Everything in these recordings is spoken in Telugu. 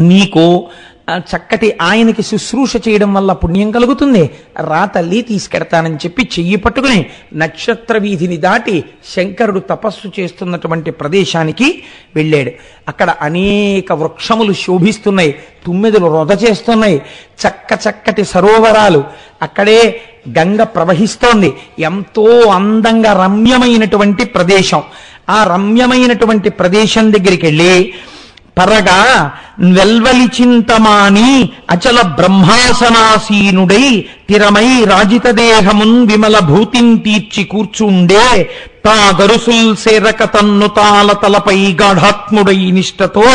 నీకు చక్కటి ఆయనకి శుశ్రూష చేయడం వల్ల పుణ్యం కలుగుతుంది. రా తల్లి తీసుకెడతానని చెప్పి చెయ్యి పట్టుకుని నక్షత్ర వీధిని దాటి శంకరుడు తపస్సు చేస్తున్నటువంటి ప్రదేశానికి వెళ్ళాడు. అక్కడ అనేక వృక్షములు శోభిస్తున్నాయి తుమ్మెదలు రొద చేస్తున్నాయి చక్క చక్కటి సరోవరాలు. అక్కడే గంగ ప్రవహిస్తోంది. ఎంతో అందంగా రమ్యమైనటువంటి ప్రదేశం. ఆ రమ్యమైనటువంటి ప్రదేశం దగ్గరికి వెళ్ళి పరగా వెల్వలి చింతమాని అచల బ్రహ్మాసనాసీనుడై తిరమై రాజిత దేహమున్ విమల భూతిం తీర్చి కూర్చుండే తా గరుసుల్ సేరక తన్ను తాల తలపై గాఢాత్ముడై నిష్టతో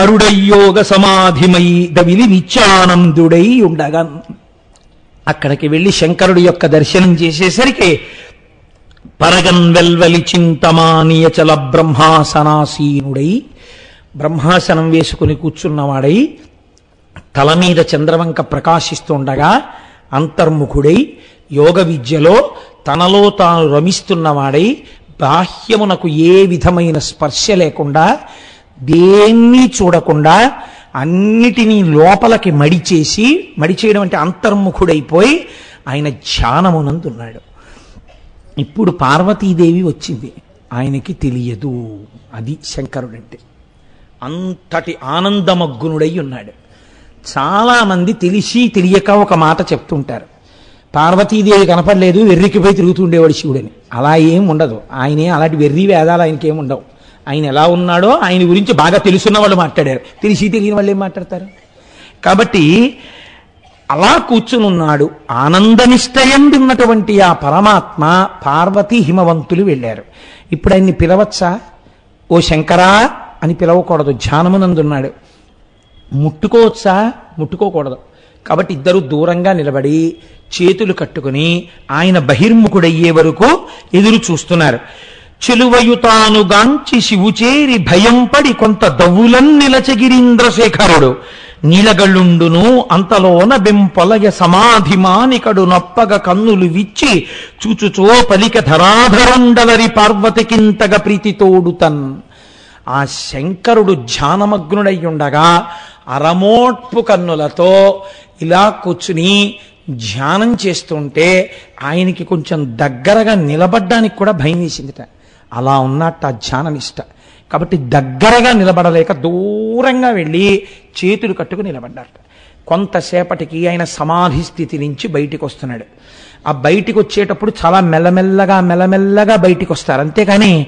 హరుడయ్యోగ సమాధిమై దవిలి నిత్యానందుడై ఉండగా అక్కడికి వెళ్ళి శంకరుడి యొక్క దర్శనం చేసేసరికి పరగన్ వెల్వలి చింతమానియచల బ్రహ్మాసనాసీనుడై బ్రహ్మాసనం వేసుకుని కూర్చున్నవాడై తల మీద చంద్రవంక ప్రకాశిస్తుండగా అంతర్ముఖుడై యోగ విద్యలో తనలో తాను రమిస్తున్నవాడై బాహ్యమునకు ఏ విధమైన స్పర్శ లేకుండా దేన్ని చూడకుండా అన్నిటినీ లోపలికి మడిచేసి మడిచేయడం అంటే అంతర్ముఖుడైపోయి ఆయన ధ్యానమునందున్నాడు. ఇప్పుడు పార్వతీదేవి వచ్చింది. ఆయనకి తెలియదు. అది శంకరుడంటే. అంతటి ఆనందమగ్గునుడై ఉన్నాడు. చాలామంది తెలిసి తెలియక ఒక మాట చెప్తుంటారు. పార్వతీదేవి కనపడలేదు వెర్రికిపోయి తిరుగుతుండేవాడు శివుడని. అలా ఏం ఉండదు. ఆయనే అలాంటి వెర్రి వేదాలు ఆయనకి ఉండవు. ఆయన ఎలా ఉన్నాడో ఆయన గురించి బాగా తెలుసున్న వాళ్ళు మాట్లాడారు. తెలిసి తెలియని వాళ్ళు ఏం మాట్లాడతారు? కాబట్టి అలా కూర్చుని ఉన్నాడు. ఆనందనిష్టయందున్నటువంటి ఆ పరమాత్మ పార్వతి హిమవంతులు వెళ్ళారు. ఇప్పుడు ఆయన్ని పిలవచ్చా? ఓ శంకరా అని పిలవకూడదు. ధ్యానమునందున్నాడు. ముట్టుకోవచ్చా? ముట్టుకోకూడదు. కాబట్టి ఇద్దరు దూరంగా నిలబడి చేతులు కట్టుకుని ఆయన బహిర్ముఖుడయ్యే వరకు ఎదురు చూస్తున్నారు. చెలువయుతానుగాంచి శివుచేరి భయం పడి కొంత దవ్వులన్ నిలచగిరీంద్రశేఖరుడు నీలగళ్ళుండును అంతలోన బెంపొలయ సమాధిమానికడు నొప్పగ కన్నులు విచ్చి చూచుచో పలిక ధరాధరుండలరి పార్వతికింతగ ప్రీతితోడుతన్ ఆ శంకరుడు ధ్యానమగ్నుడై ఉండగా అరమోట్పు కన్నులతో ఇలా కూర్చుని ధ్యానం చేస్తుంటే ఆయనకి కొంచెం దగ్గరగా నిలబడ్డానికి కూడా భయం వేసిందిట అలా ఉన్నట్టు ఆ ధ్యాననిష్ట. కాబట్టి దగ్గరగా నిలబడలేక దూరంగా వెళ్ళి చేతులు కట్టుకు నిలబడ్డారట. కొంతసేపటికి ఆయన సమాధి స్థితి నుంచి బయటికి వస్తున్నాడు ఆ బయటికి వచ్చేటప్పుడు చాలా మెల్లమెల్లగా మెల్లమెల్లగా బయటికి వస్తారు అంతేకాని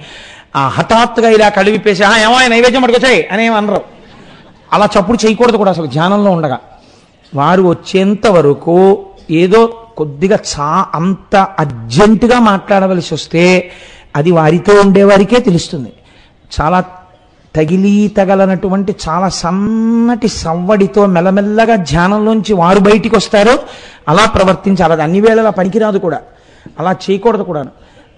ఆ హఠాత్తుగా ఇలా కడివిపేసి "ఆ, ఏమో నైవేద్యం పట్టుకొచ్చాయి అని అనరు. అలా చప్పుడు చేయకూడదు కూడా అసలు ధ్యానంలో ఉండగా. వారు వచ్చేంత వరకు ఏదో కొద్దిగా చా అంత అర్జెంటుగా మాట్లాడవలసి వస్తే అది వారితో ఉండేవారికే తెలుస్తుంది. చాలా తగిలి తగలనటువంటి చాలా సన్నటి సవ్వడితో మెల్లమెల్లగా ధ్యానంలోంచి వారు బయటికి వస్తారో అలా ప్రవర్తించాలి. అది అన్ని వేళలా పనికిరాదు కూడా. అలా చేయకూడదు కూడాను.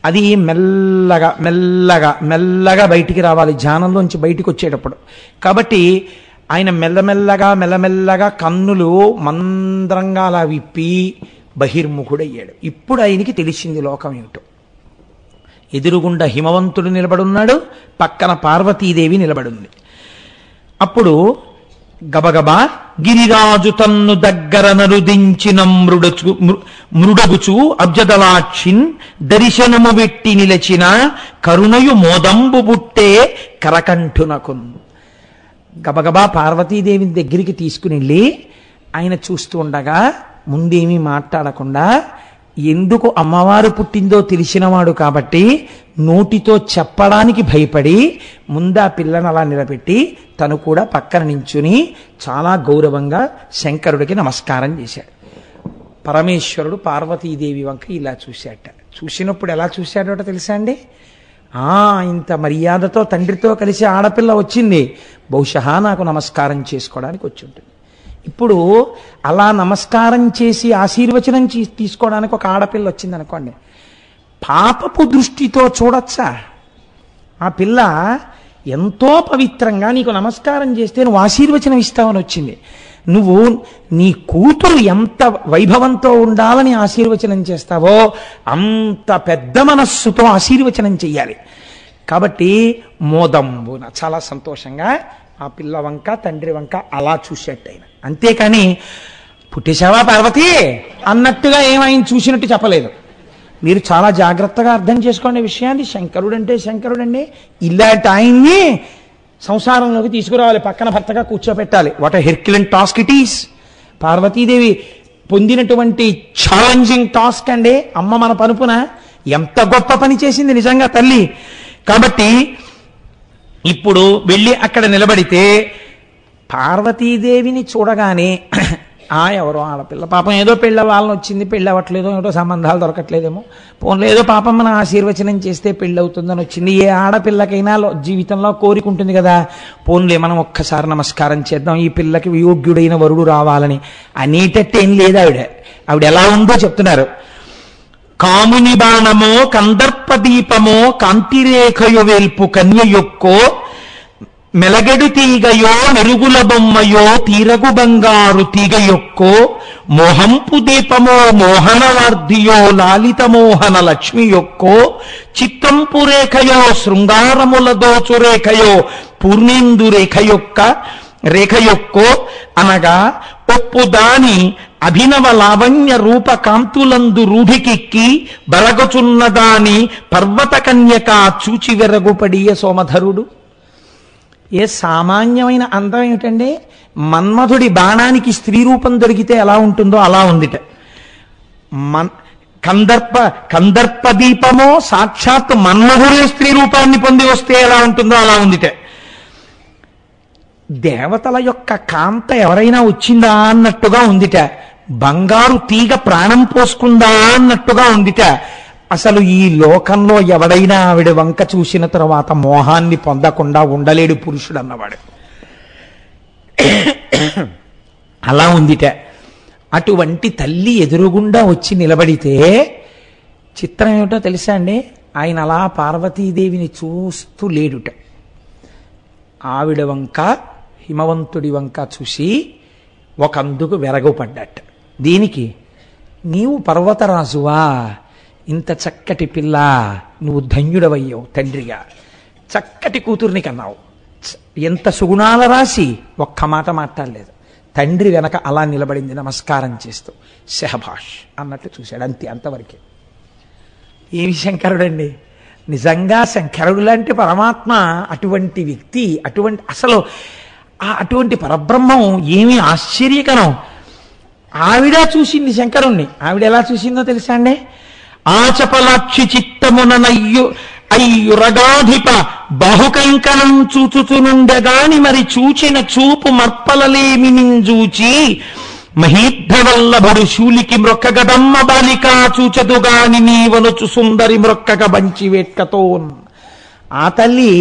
అది మెల్లగా మెల్లగా మెల్లగా బయటికి రావాలి. ధ్యానంలోంచి బయటికి వచ్చేటప్పుడు కాబట్టి ఆయన మెల్లమెల్లగా మెల్లమెల్లగా కన్నులు మంద్రంగా అలా విప్పి బహిర్ముఖుడయ్యాడు. ఇప్పుడు ఆయనకి తెలిసింది లోకం ఏమిటో. ఎదురుగుండ హిమవంతుడు నిలబడున్నాడు పక్కన పార్వతీదేవి నిలబడుంది. అప్పుడు గబగబా గిరిరాజు తన్ను దగ్గర నరుదించిన మృడచు మృ- మృడగుచు అబ్జదలాక్షిన్ దర్శనము వెట్టి నిలచిన కరుణయు మోదంబు బుట్టే కరకంఠునకున్ గబగబా పార్వతీదేవిని దగ్గరికి తీసుకుని వెళ్ళి ఆయన చూస్తూ ఉండగా ముందేమీ మాట్లాడకుండా ఎందుకు అమ్మవారు పుట్టిందో తెలిసినవాడు కాబట్టి నోటితో చెప్పడానికి భయపడి ముందా పిల్లను అలా నిలబెట్టి తను కూడా పక్కన నించుని చాలా గౌరవంగా శంకరుడికి నమస్కారం చేశాడు. పరమేశ్వరుడు పార్వతీదేవి వంక ఇలా చూశాట. చూసినప్పుడు ఎలా చూశాడో తెలుసా అండి? ఆ ఇంత మర్యాదతో తండ్రితో కలిసి ఆడపిల్ల వచ్చింది. బహుశా నాకు నమస్కారం చేసుకోవడానికి వచ్చి ఉంటుంది. ఇప్పుడు అలా నమస్కారం చేసి ఆశీర్వచనం చే- తీసుకోవడానికి ఒక ఆడపిల్ల వచ్చింది అనుకోండి పాపపు దృష్టితో చూడొచ్చా? ఆ పిల్ల ఎంతో పవిత్రంగా నీకు నమస్కారం చేస్తే నువ్వు ఆశీర్వచనం ఇస్తావని వచ్చింది. నువ్వు నీ కూతురు ఎంత వైభవంతో ఉండాలని ఆశీర్వచనం చేస్తావో అంత పెద్ద మనస్సుతో ఆశీర్వచనం చెయ్యాలి. కాబట్టి మోదంబున చాలా సంతోషంగా ఆ పిల్ల వంక తండ్రి వంక అలా చూసేట్టయినా. అంతేకాని పుట్టేశావా పార్వతి? అన్నట్టుగా ఏమైనా చూసినట్టు చెప్పలేదు. మీరు చాలా జాగ్రత్తగా అర్థం చేసుకోండి విషయాన్ని. శంకరుడు అంటే శంకరుడండి. ఇలాంటి ఆయన్ని సంసారంలోకి తీసుకురావాలి. పక్కన భర్తగా కూర్చోపెట్టాలి. What herculean task it is Parvatidevi పొందినటువంటి ఛాలెంజింగ్ టాస్క్ అండి. అమ్మ మన పనుపున ఎంత గొప్ప పని చేసింది నిజంగా తల్లి. కాబట్టి ఇప్పుడు వెళ్ళి అక్కడ నిలబడితే పార్వతీదేవిని చూడగానే ఆ ఎవరో ఆడపిల్ల పాపం ఏదో పెళ్ళ వాళ్ళని వచ్చింది పెళ్ళి అవ్వట్లేదో ఏదో సంబంధాలు దొరకట్లేదేమో. పోన్లో ఏదో పాపం మన ఆశీర్వచనం చేస్తే పెళ్ళి అవుతుందని వచ్చింది. ఏ ఆడపిల్లకైనా జీవితంలో కోరికుంటుంది కదా. పోన్లే మనం ఒక్కసారి నమస్కారం చేద్దాం. ఈ పిల్లకి యోగ్యుడైన వరుడు రావాలని. అనేటట్టు ఏం లేదు ఆవిడ. ఆవిడ ఎలా ఉందో చెప్తున్నారు. కాముని బాణమో కందర్ప దీపమో కాంతిరేఖయో వేల్పు కన్య యొక్కో మెలగడు తీగయో మెరుగుల బొమ్మయో తీరగు బంగారు తీగయొక్కో మోహంపు దీపమో మోహనవార్ధియో లాలిత మోహన లక్ష్మి యొక్కో చిత్తంపు రేఖయో శృంగారముల దోచు రేఖయో పూర్ణేందు రేఖ యొక్క రేఖ యొక్కో అనగా ఒప్పు దాని అభినవ లావణ్య రూప కాంతులందు రూఢికెక్కి బలగచున్నదాని పర్వత కన్యక చూచి వెరగుపడియ సోమధరుడు. ఏ సామాన్యమైన అందం ఏమిటండి? మన్మధుడి బాణానికి స్త్రీ రూపం దొరికితే ఎలా ఉంటుందో అలా ఉందిట. మన్ కందర్ప కందర్ప దీపమో సాక్షాత్ మన్మధుడే స్త్రీ రూపాన్ని పొంది వస్తే ఎలా ఉంటుందో అలా ఉందిట. దేవతల యొక్క కాంత ఎవరైనా వచ్చిందా అన్నట్టుగా ఉందిట. బంగారు తీగ ప్రాణం పోసుకుందా అన్నట్టుగా ఉందిట. అసలు ఈ లోకంలో ఎవడైనా ఆవిడ వంక చూసిన తర్వాత మోహాన్ని పొందకుండా ఉండలేడు పురుషుడు అన్నవాడు అలా ఉందిట. అటువంటి తల్లి ఎదురుగుండా వచ్చి నిలబడితే చిత్రం ఏమిటో తెలుసా అండి? ఆయన అలా పార్వతీదేవిని చూస్తూ లేడుట. ఆవిడ వంక హిమవంతుడి వంక చూసి ఒకందుకు వెరగపడ్డట దీనికి నీవు పర్వతరాజువా? ఇంత చక్కటి పిల్ల నువ్వు ధన్యుడవయ్యావు తండ్రిగా చక్కటి కూతుర్ని కన్నావు. ఎంత సుగుణాల రాసి ఒక్క మాట మాట్లాడలేదు. తండ్రి వెనక అలా నిలబడింది నమస్కారం చేస్తూ శహభాష్ అన్నట్టు చూశాడు అంతే అంతవరకే. ఏమి శంకరుడండి? నిజంగా శంకరుడు లాంటి పరమాత్మ అటువంటి వ్యక్తి అటువంటి అసలు ఆ అటువంటి పరబ్రహ్మం ఏమి ఆశ్చర్యకరం. ఆవిడ చూసింది శంకరుణ్ణి. ఆవిడ ఎలా చూసిందో తెలుసా అండి? ఆచపలాక్షి చిత్తముననయ్యు అయ్యురగాధిప బహుకంకణం చూచుచునుండగాని మరి చూచిన చూపు మర్పలలేమి నింజూచి మహీద్ధవల్లభుడు శూలికి మ్రొక్కగదమ్మ బాలికా చూచదుగాని నీవనుచు సుందరి మ్రొక్కగ బంచి వేట్కతో ఆ తల్లి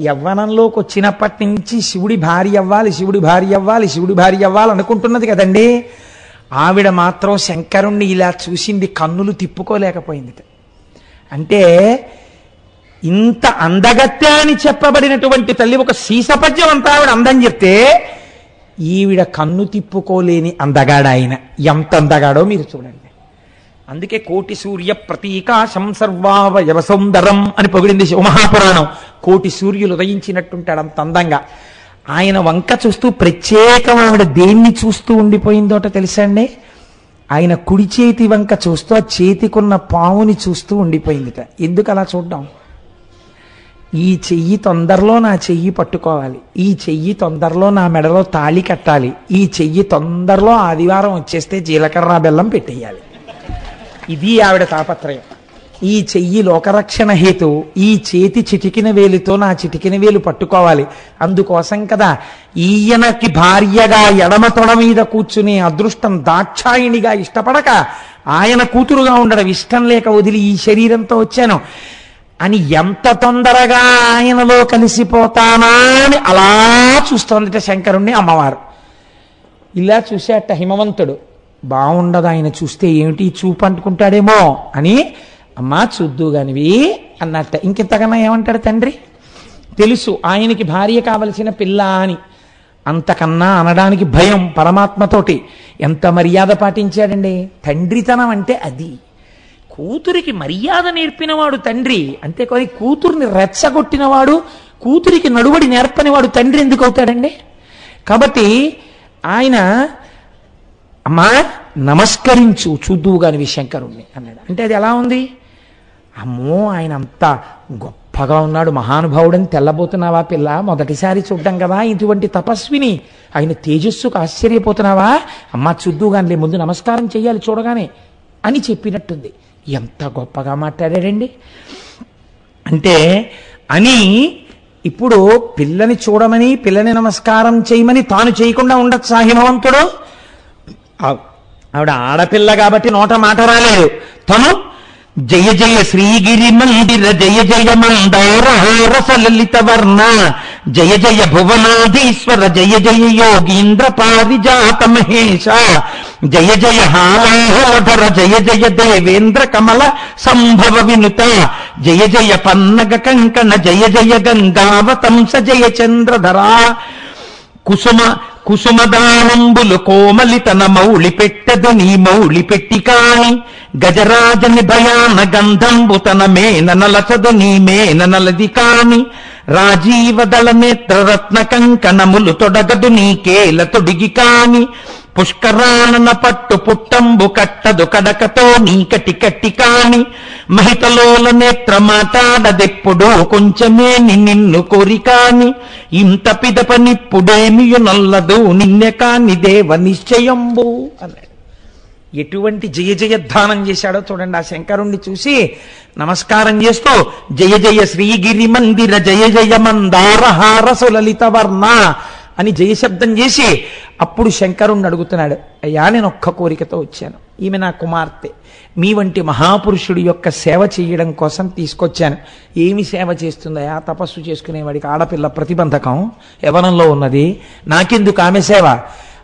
యవ్వనంలోకి వచ్చినప్పటి నుంచి శివుడి భార్య అవ్వాలి శివుడి భార్య అవ్వాలి శివుడి భార్య అవ్వాలి అనుకుంటున్నది కదండి. ఆవిడ మాత్రం శంకరుణ్ణి ఇలా చూసింది కన్నులు తిప్పుకోలేకపోయింది అంటే ఇంత అందగత్య అని చెప్పబడినటువంటి తల్లి ఒక సీసపద్యం అంతా ఆవిడ అందం చెప్తే ఈవిడ కన్ను తిప్పుకోలేని అందగాడు ఆయన ఎంత అందగాడో మీరు చూడండి. అందుకే కోటి సూర్య ప్రతీకాశం సర్వావయవ సౌందరం అని పొగిడింది మహాపురాణం కోటి సూర్యులు ఉదయించినట్టుంటాడు అంత అందంగా. ఆయన వంక చూస్తూ ప్రత్యేకం ఆవిడ దేన్ని చూస్తూ ఉండిపోయిందోట తెలుసా అండి? ఆయన కుడి చేతి వంక చూస్తూ ఆ చేతికున్న పావుని చూస్తూ ఉండిపోయిందిట. ఎందుకు అలా చూడ్డం? ఈ చెయ్యి తొందరలో నా చెయ్యి పట్టుకోవాలి. ఈ చెయ్యి తొందరలో నా మెడలో తాళి కట్టాలి. ఈ చెయ్యి తొందరలో ఆదివారం వచ్చేస్తే జీలకర్ర బెల్లం పెట్టేయాలి. ఇది ఆవిడ తాపత్రయం. ఈ చెయ్యి లోకరక్షణ హేతు. ఈ చేతి చిటికిన వేలితో నా చిటికిన వేలు పట్టుకోవాలి. అందుకోసం కదా ఈయనకి భార్యగా ఎడమ తొడ మీద కూర్చునే అదృష్టం దాక్షాయిణిగా ఇష్టపడక ఆయన కూతురుగా ఉండడం ఇష్టం లేక వదిలి ఈ శరీరంతో వచ్చాను. అని ఎంత తొందరగా ఆయనలో కలిసిపోతానా అని అలా చూస్తోందిట శంకరుణ్ణి అమ్మవారు. ఇలా చూసేట హిమవంతుడు బాగుండదు ఆయన చూస్తే ఏమిటి? చూపు అంటుకుంటాడేమో అని అమ్మా చూద్దు గానివి అన్నట్ట. ఇంకెంతకన్నా ఏమంటాడు తండ్రి? తెలుసు ఆయనకి భార్య కావలసిన పిల్ల అని అంతకన్నా అనడానికి భయం పరమాత్మతోటి. ఎంత మర్యాద పాటించాడండి? తండ్రితనం అంటే అది. కూతురికి మర్యాద నేర్పినవాడు తండ్రి అంతేకాని కూతుర్ని రెచ్చగొట్టినవాడు కూతురికి నడువడి నేర్పనివాడు తండ్రి ఎందుకు అవుతాడండి? కాబట్టి ఆయన అమ్మా నమస్కరించు చూద్దువు గాని విశంకరుణ్ణి అన్నాడు. అంటే అది ఎలా ఉంది? అమ్మో ఆయన అంత గొప్పగా ఉన్నాడు మహానుభావుడని తెల్లబోతున్నావా పిల్ల? మొదటిసారి చూడ్డం కదా ఇటువంటి తపస్విని. ఆయన తేజస్సుకు ఆశ్చర్యపోతున్నావా? అమ్మా చూద్దు గానిలే ముందు నమస్కారం చేయాలి చూడగానే అని చెప్పినట్టుంది. ఎంత గొప్పగా మాట్లాడాడండి. అంటే అని ఇప్పుడు పిల్లని చూడమని పిల్లని నమస్కారం చేయమని తాను చేయకుండా ఉండొచ్చు హిమవంతుడు ఆవిడ ఆడపిల్ల కాబట్టి నోట మాట రాలేదు. తను జయ జయ శ్రీగిరి మందిర జయ జయ మందారహారస లలిత వర్ణ జయ జయ భువనాధీశ్వర జయ జయ యోగీంద్ర పారిజాత మహేష జయ జయ హాలాధర జయ జయ దేవేంద్ర కమల సంభవ వినుత జయ జయ పన్నగ కంకణ జయ జయ గంగావతంస జయ చంద్రధరా కుసుమ కుసుమదానంబులు కోమలి తన మౌళి పెట్టదు నీ మౌళి పెట్టి కాని గజరాజని భయాన గంధంబు తన మేన నలచదు నీ మేన నలది కాని రాజీవదళ నేత్ర రత్న కంకణములు తొడగదు నీ కేల తొడిగి కాని పుష్కరానన పట్టు పుట్టంబు కట్టదు కడకతో నీకటి కట్టి కాని మహితలోల నేత్ర మాటాడదెప్పుడు కొంచెమే ని నిన్ను కోరికాని ఇంత పిదప నిప్పుడేమియు నల్లదు నిన్నె కాని దేవ నిశ్చయంబు అన్నాడు. ఎటువంటి జయ జయధ్వానం చేశాడో చూడండి. ఆ శంకరుణ్ణి చూసి నమస్కారం చేస్తూ జయ జయ శ్రీగిరి మందిర జయ జయ మందారహార సులలిత వర్ణ అని జయశబ్దం చేసి అప్పుడు శంకరుణ్ణి అడుగుతున్నాడు అయ్యా నేను ఒక్క కోరికతో వచ్చాను. ఈమె నా కుమార్తె. మీ వంటి మహాపురుషుడి యొక్క సేవ చేయడం కోసం తీసుకొచ్చాను. ఏమి సేవ చేస్తుందయా తపస్సు చేసుకునేవాడికి ఆడపిల్ల ప్రతిబంధకం యవనంలో ఉన్నది. నాకెందుకు ఆమె సేవ?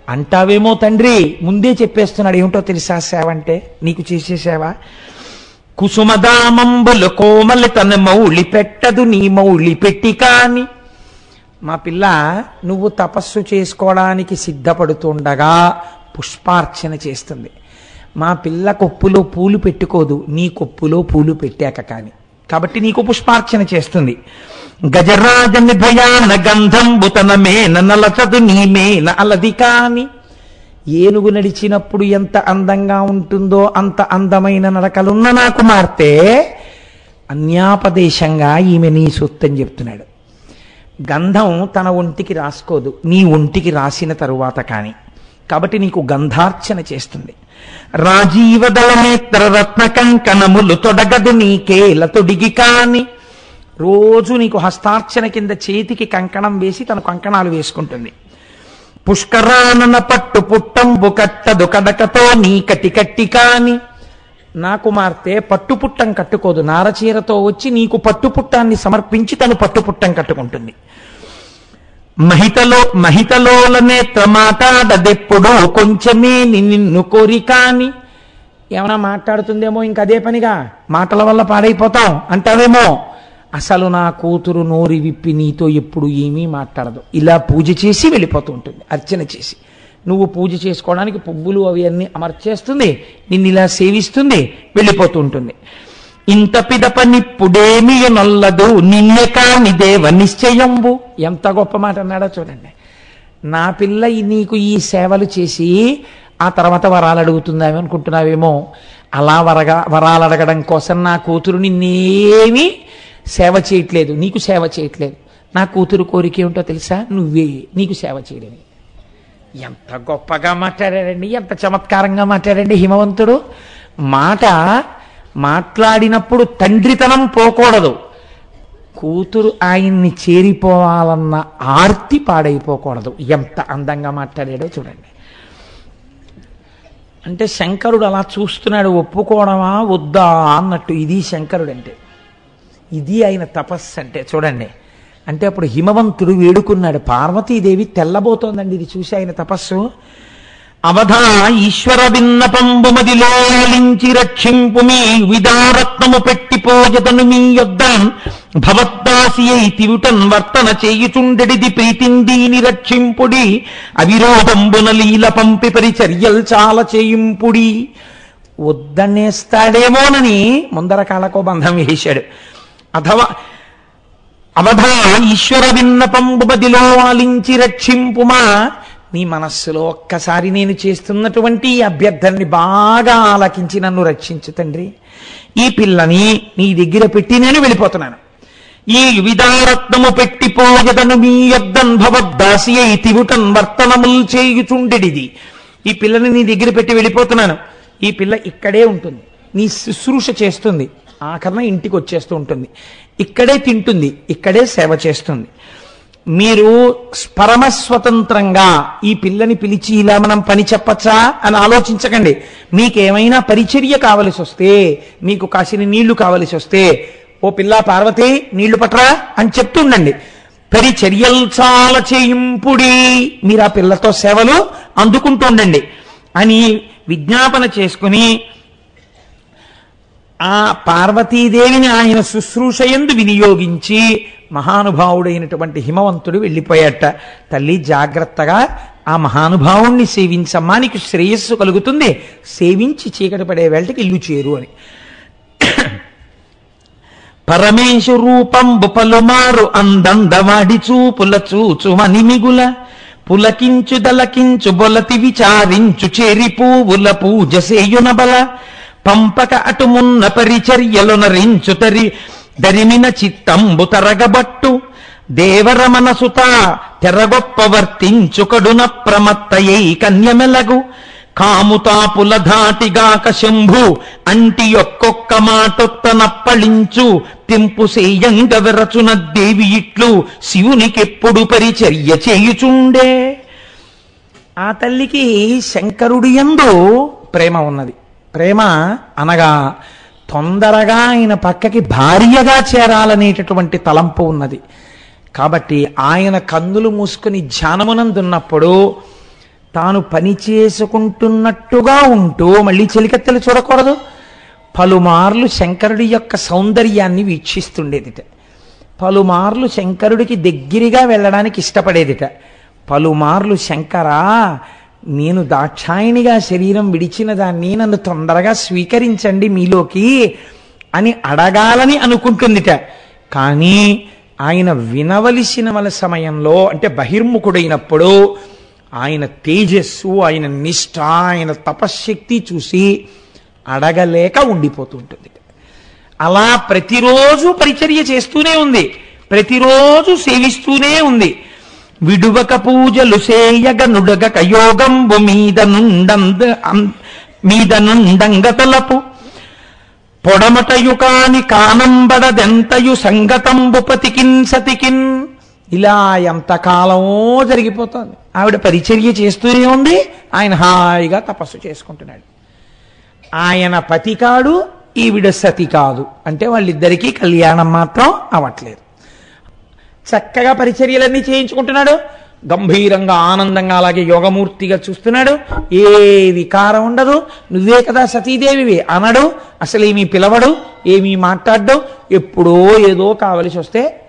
అంటావేమో తండ్రి ముందే చెప్పేస్తున్నాడు. ఏమిటో తెలుసా సేవ అంటే? నీకు చేసే సేవ? కుసుమదామంబులు కోమలి తన మౌళి పెట్టదు నీ మౌళి పెట్టి కాని మా పిల్ల నువ్వు తపస్సు చేసుకోవడానికి సిద్ధపడుతుండగా పుష్పార్చన చేస్తుంది. మా పిల్ల కొప్పులో పూలు పెట్టుకోదు నీ కొప్పులో పూలు పెట్టాక కానీ. కాబట్టి నీకు పుష్పార్చన చేస్తుంది. గజరాజని భయాన గంధంబుతనమే తన నలచదు నీమే నలది కాని. ఏనుగు నడిచినప్పుడు ఎంత అందంగా ఉంటుందో అంత అందమైన నడకలున్న నా కుమార్తె అన్యాపదేశంగా ఈమె నీ సొత్తని చెప్తున్నాడు. గంధం తన ఒంటికి రాసుకోదు. నీ ఒంటికి రాసిన తరువాత కానీ. కాబట్టి నీకు గంధార్చన చేస్తుంది. రాజీవదళ రత్న కంకణములు తొడగదు నీకేల తొడిగి కాని. రోజు నీకు హస్తార్చన కింద చేతికి కంకణం వేసి తన కంకణాలు వేసుకుంటుంది. పుష్కరానన పట్టు పుట్టంబు కట్టదు కడకతో నీ కటి కట్టి కాని. నా కుమార్తె పట్టుపుట్టం కట్టుకోదు. నారచీరతో వచ్చి నీకు పట్టుపుట్టాన్ని సమర్పించి తను పట్టుపుట్టం కట్టుకుంటుంది. మహితలో మహితలోలనే నేత్ర కొంచెమే నిన్ను కోరి కాని. ఏమైనా మాట్లాడుతుందేమో ఇంక అదే పనిగా. మాటల వల్ల పాడైపోతాం. అంటావేమో అసలు నా కూతురు నోరి విప్పి నీతో ఎప్పుడు ఏమీ మాట్లాడదు. ఇలా పూజ చేసి వెళ్ళిపోతూ ఉంటుంది అర్చన చేసి. నువ్వు పూజ చేసుకోవడానికి పువ్వులు అవి అన్ని అమర్చేస్తుంది నిన్ను ఇలా సేవిస్తుంది వెళ్ళిపోతూ ఉంటుంది. ఇంత పిదప నిప్పుడేమి నొల్లదు నిన్నె కాని దేవ నిశ్చయంబు. ఎంత గొప్ప మాట అన్నాడో చూడండి. నా పిల్ల నీకు ఈ సేవలు చేసి ఆ తర్వాత వరాలు అడుగుతుందేమో అనుకుంటున్నావేమో. అలా వరగా వరాలు అడగడం కోసం నా కూతురు నిన్నేమీ సేవ చేయట్లేదు. నీకు సేవ చేయట్లేదు. నా కూతురు కోరిక ఏమిటో తెలుసా? నువ్వే నీకు సేవ చేయడమే. ఎంత గొప్పగా మాట్లాడాడండి ఎంత చమత్కారంగా మాట్లాడండి హిమవంతుడు. మాట మాట్లాడినప్పుడు తండ్రితనం పోకూడదు. కూతురు ఆయన్ని చేరిపోవాలన్న ఆర్తి పాడైపోకూడదు. ఎంత అందంగా మాట్లాడాడో చూడండి. అంటే శంకరుడు అలా చూస్తున్నాడు ఒప్పుకోవడమా వద్దా అన్నట్టు. ఇది శంకరుడు అంటే ఇది ఆయన తపస్సు అంటే. చూడండి. అంటే అప్పుడు హిమవంతుడు వేడుకున్నాడు. పార్వతీదేవి తెల్లబోతోందండి ఇది చూసి ఆయన తపస్సు. అవధా ఈశ్వర విన్నపంబు మదిలోలించి రక్షింపు మీ విదారత్నము పెట్టి పోజతను మీ యొద్ద. భవద్దాసి అయి వర్తన చేయుచుండెడిది ప్రీతిందీని రక్షింపుడి. అవిరోధంబున లీల పంపి పరిచర్యల్ చాల చేయింపుడి. వద్దనేస్తాడేమోనని ముందర కాళ్ళకో బంధం వేశాడు. అథవా అవధ ఈశ్వర విన్నపంబుబదిలో ఆలించి రక్షింపుమా? నీ మనస్సులో ఒక్కసారి నేను చేస్తున్నటువంటి అభ్యర్థనని బాగా ఆలకించి నన్ను రక్షించు తండ్రి. ఈ పిల్లని నీ దగ్గర పెట్టి నేను వెళ్ళిపోతున్నాను. ఈ విధారత్నము పెట్టిపోయదను మీ యొద్దన్ భవద్దాసి అయి తివుటన్ వర్తనములు చేయుచుండెడిది. ఈ పిల్లని నీ దగ్గర పెట్టి వెళ్ళిపోతున్నాను. ఈ పిల్ల ఇక్కడే ఉంటుంది. నీ శుశ్రూష చేస్తుంది. ఆఖరణ ఇంటికి వచ్చేస్తూ ఉంటుంది. ఇక్కడే తింటుంది ఇక్కడే సేవ చేస్తుంది. మీరు పరమ స్వతంత్రంగా ఈ పిల్లని పిలిచి ఇలా మనం పని చెప్పచ్చా అని ఆలోచించకండి. మీకేమైనా పరిచర్య కావలసి వస్తే మీకు కాసిన నీళ్ళు కావలసి వస్తే ఓ పిల్ల పార్వతి నీళ్ళు పట్రా అని చెప్తుండండి. పరిచర్యలు చాలా చేయింపుడి. మీరు ఆ పిల్లతో సేవలు అందుకుంటుండండి. అని విజ్ఞాపన చేసుకుని ఆ పార్వతీదేవిని ఆయన శుశ్రూషయందు వినియోగించి మహానుభావుడైనటువంటి హిమవంతుడు వెళ్ళిపోయాట. తల్లి జాగ్రత్తగా ఆ మహానుభావుణ్ణి సేవించమ్మా నీకు శ్రేయస్సు కలుగుతుంది. సేవించి చీకటి పడే వేళకి ఇల్లు చేరు అని. పరమేశు రూపంబు పలుమారు అందందవాడి చూపుల చూచుమని మనిమిగుల పులకించు దలకించు బొలతి విచారించు చేరి పూవుల పూజ సేయున బల. పంపక అటుమున్న పరిచర్యలునరించు తరి దరిమిన చిత్తంబు తరగబట్టు దేవర మనసుత తెరగొప్ప వర్తించుకడున ప్రమత్తయై కన్యమెలగు కాముతాపుల ధాటిగాక శంభు అంటి ఒక్కొక్క మాటొత్త నప్పళించు తెంపు సేయంగ వెరచున దేవి ఇట్లు శివునికెప్పుడు పరిచర్య చేయుచుండే. ఆ తల్లికి శంకరుడి ఎందు ప్రేమ ఉన్నది. ప్రేమ అనగా తొందరగా ఆయన పక్కకి భార్యగా చేరాలనేటటువంటి తలంపు ఉన్నది. కాబట్టి ఆయన కందులు మూసుకుని ధ్యానమునందున్నప్పుడు తాను పని చేసుకుంటున్నట్టుగా ఉంటూ మళ్ళీ చెలికత్తెలు చూడకూడదు. పలుమార్లు శంకరుడి యొక్క సౌందర్యాన్ని వీక్షిస్తుండేదిట. పలుమార్లు శంకరుడికి దగ్గరగా వెళ్ళడానికి ఇష్టపడేదిట. పలుమార్లు శంకరా నేను దాక్షాయినిగా శరీరం విడిచిన దాన్ని నన్ను తొందరగా స్వీకరించండి మీలోకి అని అడగాలని అనుకుంటుందిట. కానీ ఆయన వినవలసిన వల సమయంలో అంటే బహిర్ముఖుడైనప్పుడు ఆయన తేజస్సు ఆయన నిష్ఠ ఆయన తపశ్శక్తి చూసి అడగలేక ఉండిపోతుంటుంది. అలా ప్రతిరోజు పరిచర్య చేస్తూనే ఉంది. ప్రతిరోజు సేవిస్తూనే ఉంది. విడువక పూజలు సేయగ నుడగక యోగంబు మీద నుండంద మీద నుండంగ తలపు. పొడమటయు కాని కానంబడదెంతయు సంగతంబు పతికిన్ సతికిన్. ఇలా ఎంతకాలమో జరిగిపోతుంది. ఆవిడ పరిచర్య చేస్తూనే ఉంది. ఆయన హాయిగా తపస్సు చేసుకుంటున్నాడు. ఆయన పతి కాడు ఈవిడ సతి కాదు. అంటే వాళ్ళిద్దరికీ కళ్యాణం మాత్రం అవ్వట్లేదు. చక్కగా పరిచర్యలన్నీ చేయించుకుంటున్నాడు. గంభీరంగా ఆనందంగా అలాగే యోగమూర్తిగా చూస్తున్నాడు. ఏ వికారం ఉండదు. నువ్వే కదా సతీదేవివి. అనడు. అసలేమీ పిలవడు. ఏమీ మాట్లాడడం. ఎప్పుడో ఏదో కావలసి వస్తే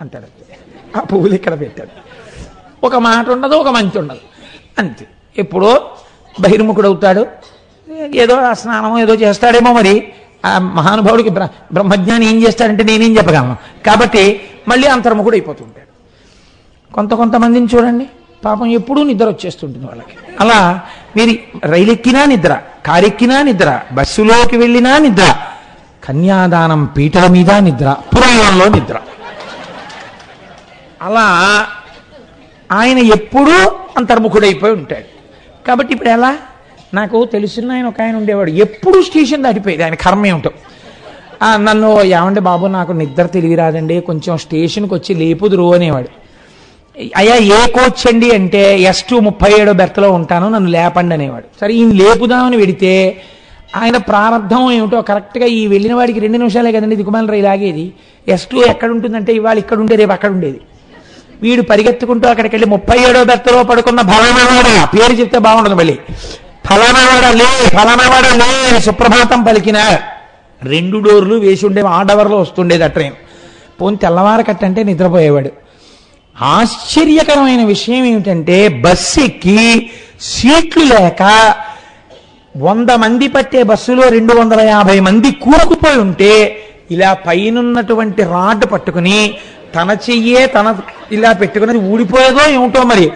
అంటాడు. ఆ పువ్వులు ఇక్కడ పెట్టాడు. ఒక మాట ఉండదు ఒక మంచి ఉండదు. అంతే. ఎప్పుడో బహిర్ముఖుడవుతాడు. ఏదో ఆ స్నానం ఏదో చేస్తాడేమో మరి. ఆ మహానుభావుడికి బ్రహ్మజ్ఞాని ఏం చేస్తాడంటే నేనేం చెప్పగలను. కాబట్టి మళ్ళీ అంతర్ముఖుడు అయిపోతుంటాడు. కొంత కొంతమందిని చూడండి పాపం ఎప్పుడూ నిద్ర వచ్చేస్తుంటుంది వాళ్ళకి. అలా మీరు రైలు ఎక్కినా నిద్ర కారెక్కినా నిద్ర బస్సులోకి వెళ్ళినా నిద్ర కన్యాదానం పీటల మీద నిద్ర పురాణంలో నిద్ర. అలా ఆయన ఎప్పుడూ అంతర్ముఖుడైపోయి ఉంటాడు. కాబట్టి ఇప్పుడు ఎలా? నాకు తెలిసిన ఆయన ఒక ఆయన ఉండేవాడు. ఎప్పుడు స్టేషన్ దాటిపోయేది. ఆయన కర్మ ఏమిటో. నన్ను ఏమంటే బాబు నాకు నిద్ర తెలివి రాదండి. కొంచెం స్టేషన్కి వచ్చి లేపుదురు అనేవాడు. అయ్యా ఏ కోచ్ అండి? అంటే ఎస్ టూ ముప్పై ఏడో బెర్త్లో ఉంటాను నన్ను లేపండి అనేవాడు. సరే ఈయన లేపుదామని వెడితే ఆయన ప్రారంభం ఏమిటో కరెక్ట్గా ఈ వెళ్ళిన వాడికి రెండు నిమిషాలే కదండి దిగుమాల రైలు ఆగేది ఎస్ టూ ఎక్కడ ఉంటుందంటే ఇవాళ ఇక్కడ ఉంటే రేపు అక్కడ ఉండేది వీడు పరిగెత్తుకుంటూ అక్కడికి వెళ్ళి ముప్పై ఏడో బెర్త్లో పడుకున్న ఫలానావాడ పేరు చెప్తే బాగుండదు మళ్ళీ. ఫలానావాడ లే ఫలానావాడ లే సుప్రభాతం పలికిన రెండు డోర్లు వేసి ఉండేవి ఆ డవర్లో వస్తుండేది ఆ ట్రైన్. పోని తెల్లవారకట్టంటే నిద్రపోయేవాడు. ఆశ్చర్యకరమైన విషయం ఏమిటంటే బస్సు ఎక్కి సీట్లు లేక వంద మంది పట్టే బస్సులో రెండు వందల యాభై మంది కూరుకుపోయి ఉంటే ఇలా పైనున్నటువంటి రాడ్ పట్టుకుని తన చెయ్యే తన ఇలా పెట్టుకుని ఊడిపోయేదో ఏమిటో మరి.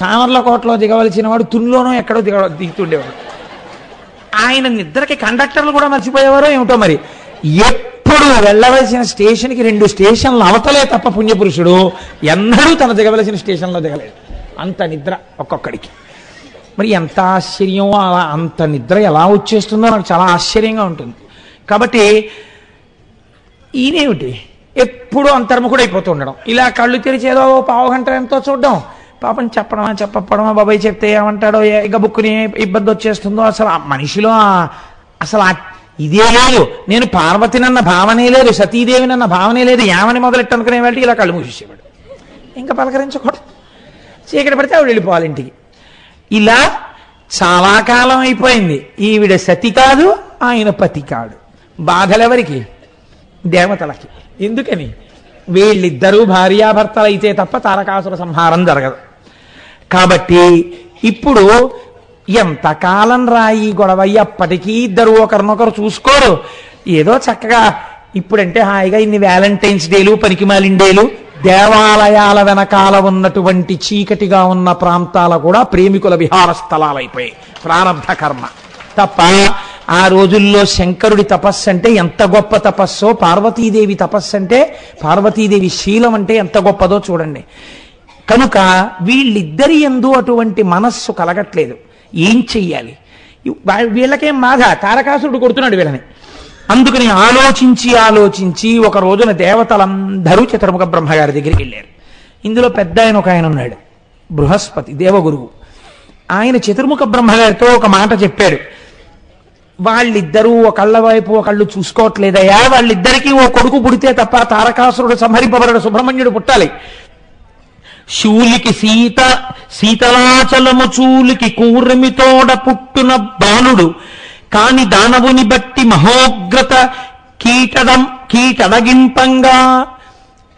సామర్లకోటలో దిగవలసిన వాడు తుల్లోనో ఎక్కడో దిగ దిగుతుండేవాడు. ఆయన నిద్రకి కండక్టర్లు కూడా మర్చిపోయేవారో ఏమిటో మరి. ఎప్పుడు వెళ్ళవలసిన స్టేషన్కి రెండు స్టేషన్లు అవతలే తప్ప పుణ్యపురుషుడు ఎన్నడూ తన దిగవలసిన స్టేషన్లో దిగలేదు అంత నిద్ర ఒక్కొక్కడికి. మరి ఎంత ఆశ్చర్యం అలా అంత నిద్ర ఎలా వచ్చేస్తుందో నాకు చాలా ఆశ్చర్యంగా ఉంటుంది. కాబట్టి ఈయనేమిటి? ఎప్పుడు అంతర్ముఖుడు అయిపోతూ ఉండడం. ఇలా కళ్ళు తెరిచేదో పావు గంట ఎంతో చూడడం. పాపం చెప్పడమా చెప్పడమా బాబాయ్ చెప్తే ఏమంటాడో ఇక బుక్కుని ఇబ్బంది వచ్చేస్తుందో అసలు ఆ మనిషిలో అసలు ఇదే లేదు. నేను పార్వతినన్న భావనే లేదు సతీదేవినన్న భావనే లేదు ఏమని మొదలెట్టు అనుకునే వాళ్ళకి ఇలా కళ్ళు మూసేసేవాడు. ఇంకా పలకరించకూడదు. చీకటి పడితే ఆవిడ వెళ్ళిపోవాలి ఇంటికి. ఇలా చాలా కాలం అయిపోయింది. ఈవిడ సతి కాదు ఆయన పతి కాడు. బాధలెవరికి? దేవతలకి. ఎందుకని? వీళ్ళిద్దరూ భార్యాభర్తలు అయితే తప్ప తారకాసుర సంహారం జరగదు. కాబట్టి ఇప్పుడు ఎంతకాలం రాయి గొడవ? ఎప్పటికీ ఇద్దరు ఒకరినొకరు చూసుకోరు. ఏదో చక్కగా ఇప్పుడంటే హాయిగా ఇన్ని వ్యాలంటైన్స్ డేలు పనికిమాలిండేలు దేవాలయాల వెనకాల ఉన్నటువంటి చీకటిగా ఉన్న ప్రాంతాల కూడా ప్రేమికుల విహార స్థలాలైపోయాయి ప్రారంభ కర్మ. తప్ప ఆ రోజుల్లో శంకరుడి తపస్సు అంటే ఎంత గొప్ప తపస్సో పార్వతీదేవి తపస్సు అంటే పార్వతీదేవి శీలం అంటే ఎంత గొప్పదో చూడండి. కనుక వీళ్ళిద్దరి ఎందు అటువంటి మనస్సు కలగట్లేదు. ఏం చెయ్యాలి? వీళ్ళకేం బాధ? తారకాసురుడు కొడుతున్నాడు వీళ్ళని. అందుకని ఆలోచించి ఆలోచించి ఒక రోజున దేవతలందరూ చతుర్ముఖ బ్రహ్మగారి దగ్గరికి వెళ్ళారు. ఇందులో పెద్ద ఆయన ఒక ఆయన ఉన్నాడు. బృహస్పతి దేవగురువు. ఆయన చతుర్ముఖ బ్రహ్మగారితో ఒక మాట చెప్పాడు. వాళ్ళిద్దరూ ఒకళ్ళ వైపు ఒకళ్ళు చూసుకోవట్లేదయ్యా. వాళ్ళిద్దరికీ ఓ కొడుకు పుడితే తప్ప తారకాసురుడు సంహరింపబడడు సుబ్రహ్మణ్యుడు పుట్టాలి. శూలికి సీత శీతలాచలము చూలికి కూర్మితోడ పుట్టున బాలుడు కాని దానవుని బట్టి మహోగ్రత కీటదం కీటదగింపంగా.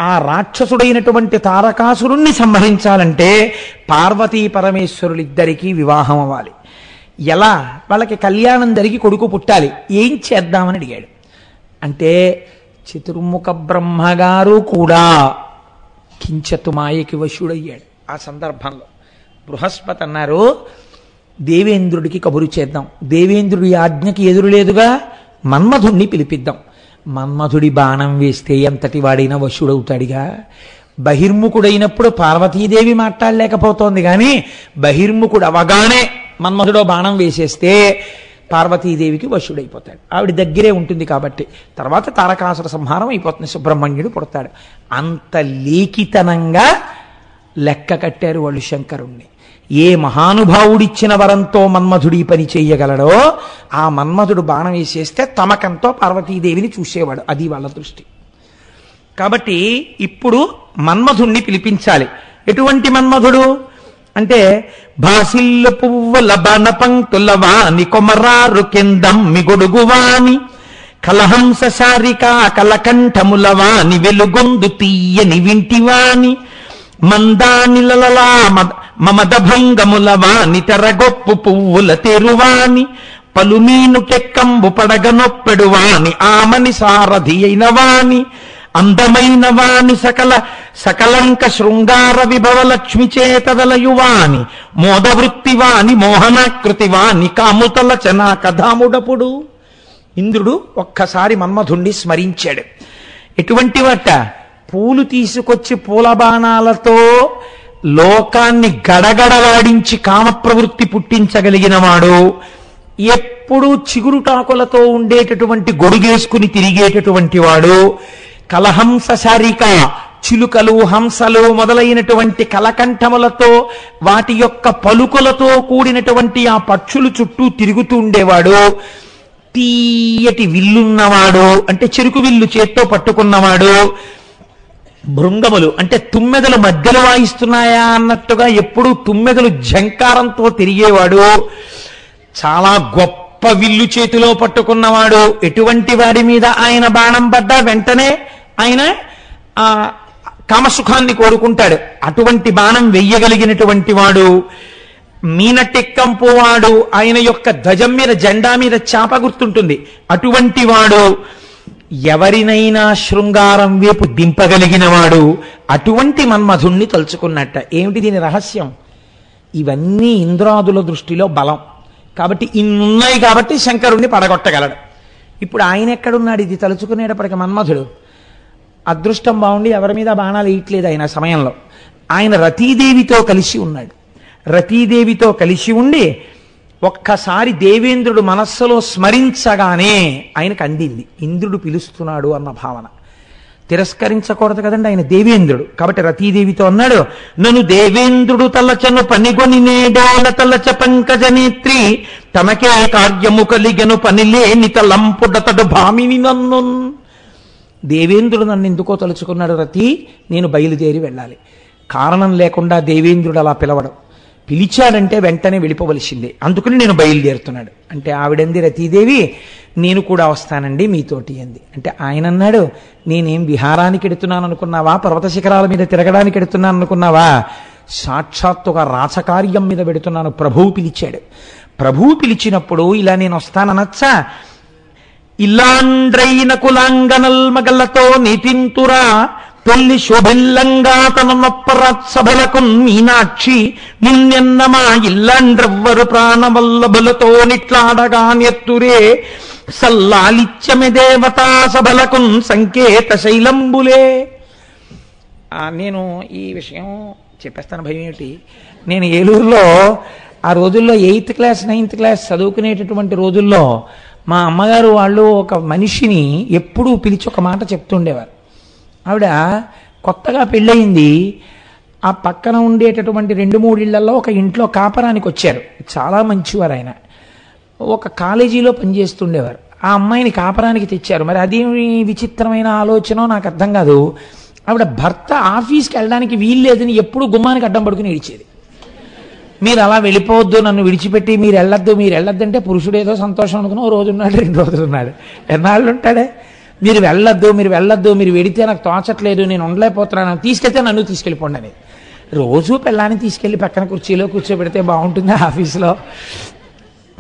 ఆ రాక్షసుడైనటువంటి తారకాసురుణ్ణి సంహరించాలంటే పార్వతీ పరమేశ్వరులిద్దరికీ వివాహం అవ్వాలి. ఎలా? వాళ్ళకి కళ్యాణం జరిగి కొడుకు పుట్టాలి. ఏం చేద్దామని అడిగాడు. అంటే చతుర్ముఖ బ్రహ్మగారు కూడా కించతు మాయకి వశుడయ్యాడు. ఆ సందర్భంలో బృహస్పతి అన్నారు దేవేంద్రుడికి కబురు చేద్దాం. దేవేంద్రుడి ఆజ్ఞకి ఎదురులేదుగా మన్మధుణ్ణి పిలిపిద్దాం. మన్మధుడి బాణం వేస్తే ఎంతటి వాడైనా వశుడవుతాడిగా? బహిర్ముఖుడైనప్పుడు పార్వతీదేవి మాట్లాడలేకపోతోంది కానీ బహిర్ముఖుడు అవగానే మన్మధుడో బాణం వేసేస్తే పార్వతీదేవికి వశుడైపోతాడు. ఆవిడ దగ్గరే ఉంటుంది కాబట్టి. తర్వాత తారకాసుర సంహారం అయిపోతుంది. సుబ్రహ్మణ్యుడు పుడతాడు. అంత లేఖితనంగా లెక్క కట్టారు వాళ్ళు శంకరుణ్ణి. ఏ మహానుభావుడిచ్చిన వరంతో మన్మధుడి పని చేయగలడో ఆ మన్మధుడు బాణం వేసేస్తే తమకంతో పార్వతీదేవిని చూసేవాడు. అది వాళ్ళ దృష్టి. కాబట్టి ఇప్పుడు మన్మధుణ్ణి పిలిపించాలి. ఎటువంటి మన్మధుడు? అంటే భాసిల్ల పువ్వుల బాణ పంక్తుల వాణి కొమరారు కిందం మిగొడుగు కలహంస శారికా కలకంఠముల వాణి వెలుగొందు తీయని వింటివాణి మందానిలలా మమద భంగముల వాణి తెరగొప్పు పువ్వుల తెరువాణి. పలుమీను టెక్కంబు పడగనొప్పెడు వాని ఆమని సారథి అయిన వాణి. అందమైన వాణి సకల సకలంక శృంగార విభవ లక్ష్మి చేతదలయువాణి మోదవృత్తి వాని మోహనాకృతి వాని కాముతల చనా కథాముడపుడు. ఇంద్రుడు ఒక్కసారి మన్మధుణ్ణి స్మరించాడు. ఎటువంటి వట్ట పూలు తీసుకొచ్చి పూల బాణాలతో లోకాన్ని గడగడలాడించి కామ ప్రవృత్తి పుట్టించగలిగిన వాడు ఎప్పుడూ చిగురుటాకులతో ఉండేటటువంటి గొడుగేసుకుని తిరిగేటటువంటి వాడు. కలహంస శారిక చిలుకలు హంసలు మొదలైనటువంటి కలకంఠములతో వాటి యొక్క పలుకులతో కూడినటువంటి ఆ పక్షులు చుట్టూ తిరుగుతూ ఉండేవాడు. తీయటి విల్లున్నవాడు అంటే చెరుకు విల్లు చేత్తో పట్టుకున్నవాడు. భృంగములు అంటే తుమ్మెదలు మధ్యలో వాయిస్తున్నాయా అన్నట్టుగా ఎప్పుడూ తుమ్మెదలు జంకారంతో తిరిగేవాడు. చాలా గొప్ప విల్లు చేతిలో పట్టుకున్నవాడు. ఎటువంటి వాడి మీద ఆయన బాణం పడ్డా వెంటనే ఆయన ఆ కామసుఖాన్ని కోరుకుంటాడు. అటువంటి బాణం వెయ్యగలిగినటువంటి వాడు మీనటెక్కంపు వాడు ఆయన యొక్క ధ్వజం మీద జెండా మీద చాప గుర్తుంటుంది. అటువంటి వాడు ఎవరినైనా శృంగారం వైపు దింపగలిగిన వాడు అటువంటి మన్మధుణ్ణి తలుచుకున్నట్ట. ఏమిటి దీని రహస్యం? ఇవన్నీ ఇంద్రాదుల దృష్టిలో బలం. కాబట్టి ఇన్నున్నాయి కాబట్టి శంకరుణ్ణి పడగొట్టగలడు. ఇప్పుడు ఆయన ఎక్కడున్నాడు? ఇది తలుచుకునేటప్పటికి మన్మధుడు. అదృష్టం బాగుండి ఎవరి మీద బాణాలు వేయట్లేదు ఆయన సమయంలో. ఆయన రతీదేవితో కలిసి ఉన్నాడు. రతీదేవితో కలిసి ఉండి ఒక్కసారి దేవేంద్రుడు మనస్సులో స్మరించగానే ఆయనకు అందింది. ఇంద్రుడు పిలుస్తున్నాడు అన్న భావన. తిరస్కరించకూడదు కదండి ఆయన దేవేంద్రుడు. కాబట్టి రతీదేవితో అన్నాడు నన్ను దేవేంద్రుడు తలచను పనిగొని నేడాల తలచ పంకజ నేత్రి. తమకే కార్యము కలిగను పనిలేని తలంపుడతడు భామిని నన్ను దేవేంద్రుడు నన్ను ఎందుకో తలుచుకున్నాడు రతి నేను బయలుదేరి వెళ్ళాలి. కారణం లేకుండా దేవేంద్రుడు అలా పిలవడం. పిలిచాడంటే వెంటనే వెళ్ళిపోవలసిందే. అందుకని నేను బయలుదేరుతున్నాడు. అంటే ఆవిడంది రతీదేవి నేను కూడా వస్తానండి మీతోటి అంది. అంటే ఆయన అన్నాడు నేనేం విహారానికి ఎడుతున్నాను అనుకున్నావా? పర్వత శిఖరాల మీద తిరగడానికి ఎడుతున్నాను అనుకున్నావా? సాక్షాత్తుగా రాచకార్యం మీద పెడుతున్నాను. ప్రభువు పిలిచాడు. ప్రభువు పిలిచినప్పుడు ఇలా నేను వస్తాననొచ్చా? ఇల్లాండ్రైన కులాంగనల్మగలతో నితింతురా. పెళ్ళి శోభిల్లంగా తన నొప్పరత్సభలకు మీనాక్షి నిన్నెన్నమా ఇల్లాండ్రవ్వరు ప్రాణవల్లభులతో నిట్లాడగా నెత్తురే. సల్లాలిత్యమి దేవతా సభలకు సంకేత శైలంబులే. ఆ, నేను ఈ విషయం చెప్పేస్తాను భయం ఏమిటి? నేను ఏలూరులో ఆ రోజుల్లో ఎయిత్ క్లాస్ నైన్త్ క్లాస్ చదువుకునేటటువంటి రోజుల్లో మా అమ్మగారు వాళ్ళు ఒక మనిషిని ఎప్పుడూ పిలిచి ఒక మాట చెప్తుండేవారు. ఆవిడ కొత్తగా పెళ్ళయింది ఆ పక్కన ఉండేటటువంటి రెండు మూడు ఇళ్ళలో ఒక ఇంట్లో కాపరానికి వచ్చారు. చాలా మంచివారు ఆయన. ఒక కాలేజీలో పనిచేస్తుండేవారు. ఆ అమ్మాయిని కాపరానికి తెచ్చారు. మరి అదేమి విచిత్రమైన ఆలోచన నాకు అర్థం కాదు. ఆవిడ భర్త ఆఫీస్కి వెళ్ళడానికి వీల్లేదని ఎప్పుడు గుమ్మానికి అడ్డం పడుకుని ఇడిచేది మీరు అలా వెళ్ళిపోవద్దు నన్ను విడిచిపెట్టి మీరు వెళ్ళొద్దు మీరు వెళ్ళొద్దు అంటే పురుషుడు ఏదో సంతోషం అనుకుని ఓ రోజు ఉన్నాడు రెండు రోజులు ఉన్నాడు. ఎన్నాళ్ళు ఉంటాడే? మీరు వెళ్ళొద్దు మీరు వెళ్ళొద్దు మీరు వెడితే నాకు తోచట్లేదు నేను ఉండలేకపోతున్నాను తీసుకెళ్తే నన్ను తీసుకెళ్ళిపోండి అని. రోజు పిల్లాన్ని తీసుకెళ్ళి పక్కన కుర్చీలో కూర్చోబెడితే బాగుంటుంది ఆఫీస్లో.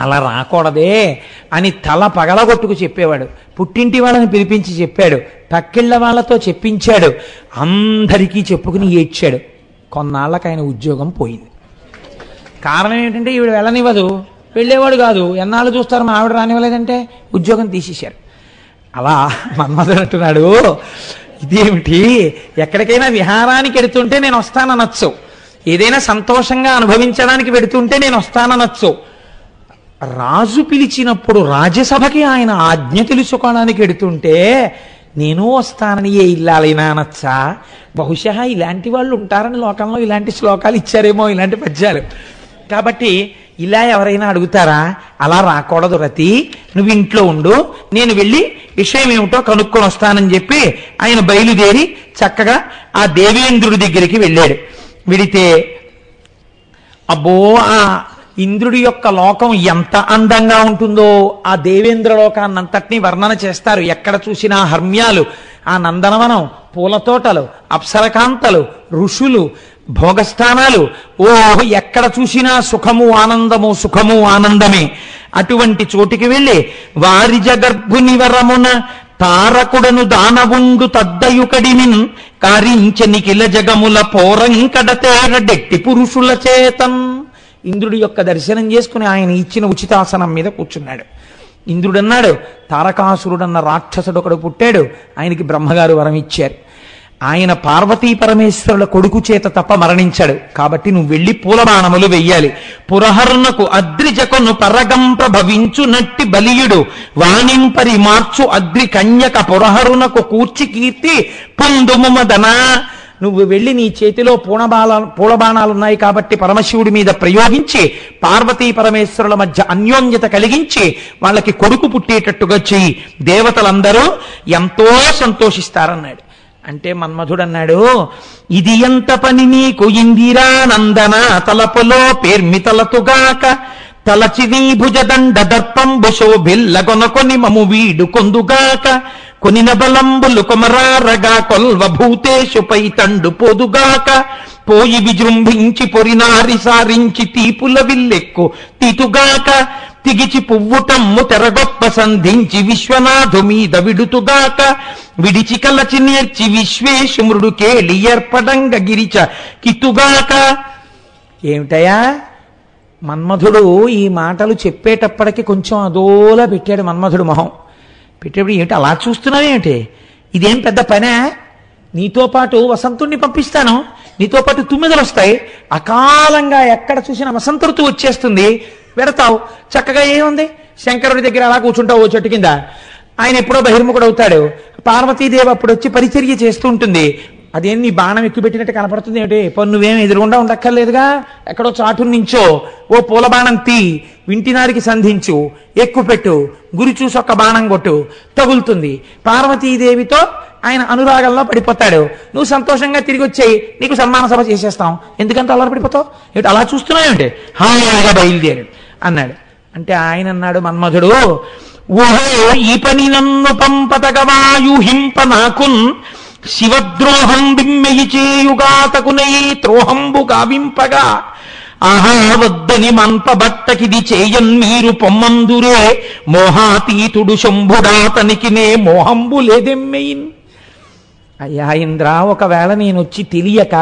అలా రాకూడదే అని తల పగలగొట్టుకు చెప్పేవాడు. పుట్టింటి వాళ్ళని పిలిపించి చెప్పాడు. పక్కిళ్ళ వాళ్ళతో చెప్పించాడు. అందరికీ చెప్పుకుని ఏడ్చాడు. కొన్నాళ్ళకి ఆయన ఉద్యోగం పోయింది. కారణం ఏంటంటే ఈవిడ వెళ్ళనివ్వదు. వెళ్ళేవాడు కాదు. ఎన్నాళ్ళు చూస్తారు మా ఆవిడ రానివ్వలేదంటే ఉద్యోగం తీసేశారు. అలా మన్మధుడు అంటున్నాడు ఇదేమిటి? ఎక్కడికైనా విహారానికి ఎడుతుంటే నేను వస్తాననొచ్చు. ఏదైనా సంతోషంగా అనుభవించడానికి వెడుతుంటే నేను వస్తాననొచ్చు. రాజు పిలిచినప్పుడు రాజ్యసభకి ఆయన ఆజ్ఞ తెలుసుకోవడానికి ఎడుతుంటే నేను వస్తానని ఏ ఇల్లాలైనా అనొచ్చా? బహుశా ఇలాంటి వాళ్ళు ఉంటారని లోకంలో ఇలాంటి శ్లోకాలు ఇచ్చారేమో ఇలాంటి పద్యాలు. కాబట్టి ఇలా ఎవరైనా అడుగుతారా? అలా రాకూడదు రతి. నువ్వు ఇంట్లో ఉండు. నేను వెళ్ళి విషయం ఏమిటో కనుక్కొని వస్తానని చెప్పి ఆయన బయలుదేరి చక్కగా ఆ దేవేంద్రుడి దగ్గరికి వెళ్ళాడు. వెడితే అబ్బో ఆ ఇంద్రుడి యొక్క లోకం ఎంత అందంగా ఉంటుందో. ఆ దేవేంద్ర లోకాన్నంతటినీ వర్ణన చేస్తారు. ఎక్కడ చూసినా హర్మ్యాలు. ఆ నందనవనం పూల తోటలు అప్సరకాంతలు ఋషులు భోగస్థానాలు. ఓ ఎక్కడ చూసినా సుఖము ఆనందము సుఖము ఆనందమే. అటువంటి చోటికి వెళ్ళి వారి జగర్భుని వరమున తారకుడను దానవుండు తద్దయుకడిమిన్ కారించని కిల జగముల పోరంకడతేరడెట్టి పురుషుల చేతన్. ఇంద్రుడి యొక్క దర్శనం చేసుకుని ఆయన ఇచ్చిన ఉచితాసనం మీద కూర్చున్నాడు. ఇంద్రుడన్నాడు తారకాసురుడన్న రాక్షసుడు ఒకడు పుట్టాడు ఆయనకి బ్రహ్మగారు వరం ఇచ్చారు. ఆయన పార్వతీ పరమేశ్వరుల కొడుకు చేత తప్ప మరణించాడు. కాబట్టి నువ్వు వెళ్ళి పూలబాణములు వెయ్యాలి. పురహరునకు అద్రిజకొను పరగంప భవించు నట్టి బలియుడు. వాణింపరి మార్చు అద్రి కన్యక పురహరునకు కూర్చి కీర్తి పొందుమదనా నువ్వు వెళ్ళి నీ చేతిలో పూణబాల పూలబాణాలు ఉన్నాయి కాబట్టి పరమశివుడి మీద ప్రయోగించి పార్వతీ పరమేశ్వరుల మధ్య అన్యోన్యత కలిగించి వాళ్ళకి కొడుకు పుట్టేటట్టుగా చెయ్యి. దేవతలందరూ ఎంతో సంతోషిస్తారన్నాడు. అంటే మన్మధుడు అన్నాడు ఇది ఎంత పని నీకు ఇందిరా నందన తలపులో పేర్మితలతుగాక? తలచి నీ భుజదండ దర్పంబు శోభిల్లగొనకొని మము వీడు కొందుగాక? కొనిన బలంబులు కొమరారగా కొల్వ భూతేశుపై తండు పోదుగాక? పోయి విజృంభించి పొరినారి సారించి తీపుల విల్లెక్కు తీతుగాక? తిగిచి పువ్వుటమ్ము తెరగొప్ప సంధించి విశ్వనాథు మీద విడుతుగాక విడిచి కలచి నేర్చి విశ్వేశుమృడు కేలి ఏర్పడంగ గిరిచ కితుగాక. ఏమిటయా మన్మధుడు ఈ మాటలు చెప్పేటప్పటికి కొంచెం అదోలా పెట్టాడు మన్మధుడు మొహం. పెట్టేప్పుడు ఏమిటి? అలా చూస్తున్నావేమిటి? ఇదేం పెద్ద పనే? నీతో పాటు వసంతుణ్ణి పంపిస్తాను. నీతో పాటు తుమ్మిదలు వస్తాయి అకాలంగా ఎక్కడ చూసినా వసంత ఋతువు వచ్చేస్తుంది. పెడతావు. చక్కగా ఏముంది? శంకరుడి దగ్గర అలా కూర్చుంటావు ఓ చెట్టు కింద. ఆయన ఎప్పుడో బహిర్ముఖుడు అవుతాడు పార్వతీదేవి అప్పుడు వచ్చి పరిచర్య చేస్తూ ఉంటుంది. అదేం నీ బాణం ఎక్కువ పెట్టినట్టు కనపడుతుంది ఏమిటి? పన్ను నువ్వేం ఎదురుగుండా ఉండక్కర్లేదుగా? ఎక్కడో చాటు నుంచో. ఓ పూల బాణం తీ వింటినారికి సంధించు. ఎక్కువ పెట్టు గురి చూసి ఒక్క బాణం కొట్టు. తగులుతుంది. పార్వతీదేవితో ఆయన అనురాగంలో పడిపోతాడు. నువ్వు సంతోషంగా తిరిగి వచ్చేయి నీకు సన్మాన సభ చేసేస్తాం. ఎందుకంత అలా పడిపోతావు? ఏమిటి అలా చూస్తున్నావు ఏమిటి? హాయిగా బయలుదేరాడు అన్నాడు. అంటే ఆయన అన్నాడు మన్మధుడు ఊహో ఈ పని నన్ను పంపతగవాయుహింప నాకున్ శివద్రోహం బిమ్మెయి చేయుగాతకునై త్రోహంబు కావింపగా ఆహా వద్దని మంపబట్టకిది చేయన్ మీరు పొమ్మందురే మోహాతీతుడు శంభుడాతనికి నే మోహంబు లేదెమ్మెయిన్. అయ్యా ఇంద్ర ఒకవేళ నేను వచ్చి తెలియక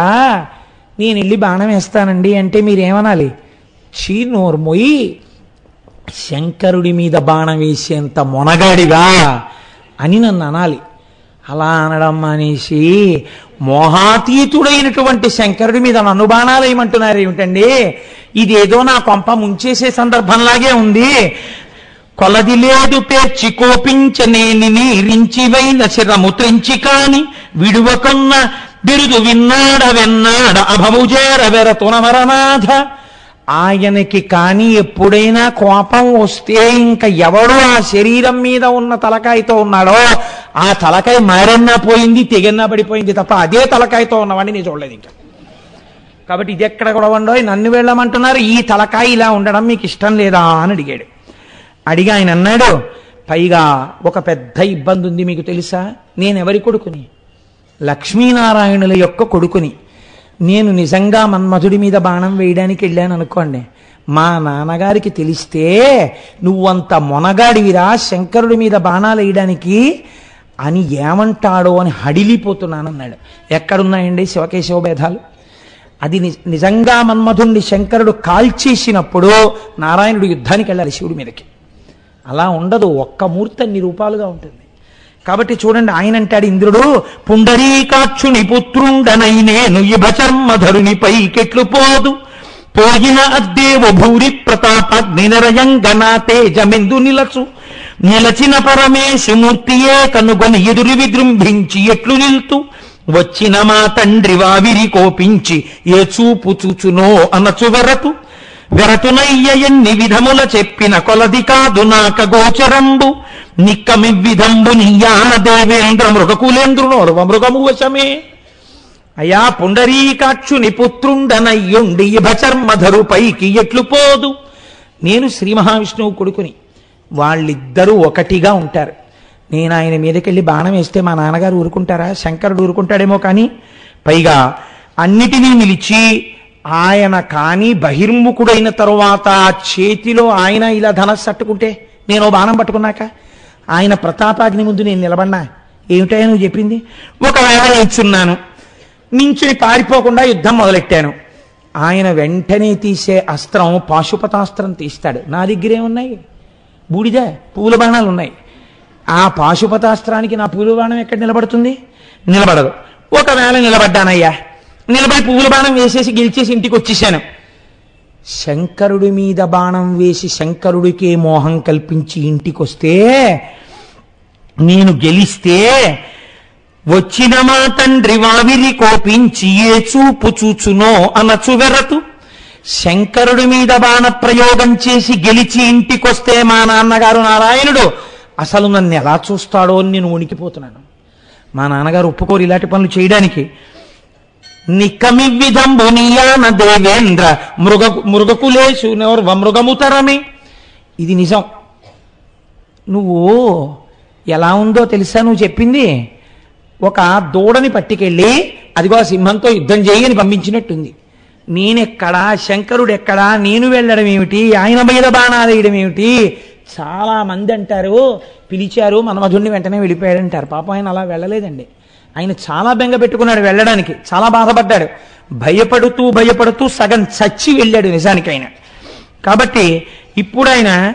నేను వెళ్ళి బాణం వేస్తానండి అంటే మీరేమనాలి? చీ నోర్మొయి శంకరుడి మీద బాణం వేసేంత మొనగాడివా అని నన్ను అనాలి. అలా అనడం అనేసి మోహాతీతుడైనటువంటి శంకరుడి మీద నన్ను బాణాలు ఏమంటున్నారు ఏమిటండి? ఇదేదో నా కొంప ముంచేసే సందర్భంలాగే ఉంది. కొలది లేదు పేర్చి కోపించనేని నీరించివైన శిరము త్రెంచి కాని విడువకున్న బిరుదు విన్నాడ వెన్నాడ అభముజేర వెర తునమరనాథ ఆయనకి కానీ ఎప్పుడైనా కోపం వస్తే ఇంకా ఎవడు ఆ శరీరం మీద ఉన్న తలకాయతో ఉన్నాడో ఆ తలకాయ మారన్నా పోయింది తెగన్నా పడిపోయింది తప్ప అదే తలకాయతో ఉన్నవాడిని నేను చూడలేదు ఇంకా. కాబట్టి ఇది ఎక్కడ కూడా ఉండో నన్ను వెళ్ళమంటున్నారు ఈ తలకాయ ఇలా ఉండడం మీకు ఇష్టం లేదా అని అడిగాడు. అడిగి ఆయన అన్నాడు పైగా ఒక పెద్ద ఇబ్బంది ఉంది మీకు తెలుసా? నేను ఎవరి కొడుకుని? లక్ష్మీనారాయణుల యొక్క కొడుకుని. నేను నిజంగా మన్మధుడి మీద బాణం వేయడానికి వెళ్ళాను అనుకోండి మా నాన్నగారికి తెలిస్తే నువ్వంత మొనగాడివిరా శంకరుడి మీద బాణాలు వేయడానికి అని ఏమంటాడో అని హడిలిపోతున్నానన్నాడు. ఎక్కడున్నాయండి శివకేశవ భేదాలు? అది నిజంగా మన్మధుణ్ణి శంకరుడు కాల్చేసినప్పుడు నారాయణుడు యుద్ధానికి వెళ్ళాలి శివుడి మీదకి. అలా ఉండదు ఒక్క మూర్తి అన్ని రూపాలుగా ఉంటుంది. కాబట్టి చూడండి ఆయన అంటాడు ఇంద్రుడు పుండరీకాక్షుని పుత్రుండనై నేను ఇభచర్మధరుని పైకెట్లు పోదు. పోయిన అద్దేవ భూరి ప్రతాప నిరయంగనా తేజమెందు నిలచు. నిలచిన పరమేశమూర్తియే కనుగొని ఎదురు విజృంభించి ఎట్లు నిల్తు. వచ్చిన మా తండ్రి వావిరి కోపించి ఏ చూపు చూచునో అనచు వెరతు. వెరతునయ్య ఎన్ని విధముల చెప్పిన కొలది కాదు నాక గోచరంబు. నిక్కమివ్విధంబు నియాన దేవేంద్ర మృగకులేంద్రునోర్వ మృగము వశమే అయా పుండరీకాక్షుని పుత్రుండనయ్యుండి ఇభచర్మధరు పైకి ఎట్లు పోదు? నేను శ్రీ మహావిష్ణువు కొడుకుని. వాళ్ళిద్దరూ ఒకటిగా ఉంటారు. నేను ఆయన మీదకెళ్ళి బాణం వేస్తే మా నాన్నగారు ఊరుకుంటారా? శంకరుడు ఊరుకుంటాడేమో కానీ పైగా అన్నిటినీ నిలిచి ఆయన కానీ బహిర్ముఖుడైన తరువాత చేతిలో ఆయన ఇలా ధనస్సు అట్టుకుంటే నేను బాణం పట్టుకున్నాక ఆయన ప్రతాపాగ్ని ముందు నేను నిలబడినా? ఏమిటో నువ్వు చెప్పింది? ఒకవేళ నిల్చున్నాను నించుని పారిపోకుండా యుద్ధం మొదలెట్టాను. ఆయన వెంటనే తీసే అస్త్రం పాశుపతాస్త్రం తీస్తాడు. నా దగ్గరే ఉన్నాయి. బూడిద పూల బాణాలు ఉన్నాయి. ఆ పాశుపతాస్త్రానికి నా పూల బాణం ఎక్కడ నిలబడుతుంది? నిలబడదు. ఒకవేళ నిలబడ్డానయ్యా నిలబడి పూల బాణం వేసేసి గెలిచేసి ఇంటికి వచ్చేసాను. శంకరుడి మీద బాణం వేసి శంకరుడికే మోహం కల్పించి ఇంటికొస్తే నేను గెలిస్తే వచ్చిన మా తండ్రి వావిరి కోపించి ఏ చూపు చూచునో అనచు వెరతు శంకరుడి మీద బాణ ప్రయోగం చేసి గెలిచి ఇంటికొస్తే మా నాన్నగారు నారాయణుడు అసలు నన్ను ఎలా చూస్తాడో అని నేను ఉనికిపోతున్నాను. మా నాన్నగారు ఒప్పుకోరు ఇలాంటి పనులు చేయడానికి. నిక్కమివిధంబు నీయాన దేవేంద్ర మృగ మృగకులేషు నోర్వ మృగముతరమే ఇది నిజం. నువ్వు ఎలా ఉందో తెలుసా నువ్వు చెప్పింది? ఒక దూడని పట్టుకెళ్ళి అదిగో ఆ సింహంతో యుద్ధం చేయని పంపించినట్టుంది. నేనెక్కడా శంకరుడు ఎక్కడా నేను వెళ్ళడం ఏమిటి? ఆయన మీద బాణాలు వేయడం ఏమిటి? చాలా మంది అంటారు పిలిచారు మన్మధుడిని వెంటనే వెళ్ళిపోయాడంటారు. పాపం ఆయన అలా వెళ్ళలేదండి. ఆయన చాలా బెంగ పెట్టుకున్నాడు వెళ్ళడానికి. చాలా బాధపడ్డాడు. భయపడుతూ భయపడుతూ సగం చచ్చి వెళ్ళాడు నిజానికి ఆయన. కాబట్టి ఇప్పుడు ఆయన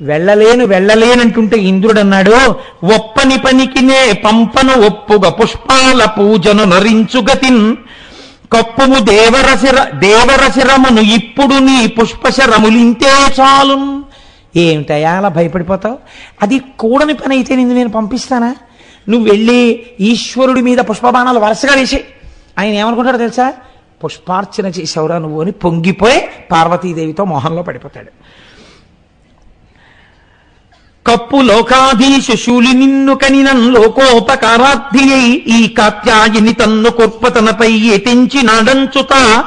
వెళ్ళలేను వెళ్ళలేనంటుంటే ఇంద్రుడు అన్నాడు ఒప్పని పనికినే పంపను ఒప్పుగా పుష్పాల పూజను నరించుగతిన్. కప్పుము దేవరసిర దేవరసిరమును ఇప్పుడు నీ పుష్పశరములింతే చాలు ఏమిటయా అలా భయపడిపోతావు? అది కూడని పని అయితే నిన్ను నేను పంపిస్తానా? నువ్వు వెళ్ళి ఈశ్వరుడి మీద పుష్పబాణాలు వరుసగా వేసి ఆయన ఏమనుకుంటాడో తెలుసా? పుష్పార్చన చేసేవరా నువ్వు అని పొంగిపోయి పార్వతీదేవితో మోహంలో పడిపోతాడు. కప్పు లోకాధీశ శూలి నిన్ను కనినన్ లోకోపకారార్థియై ఈ కాత్యాయని తన్ను కుర్పతనపై ఎతించి నాడంచుత.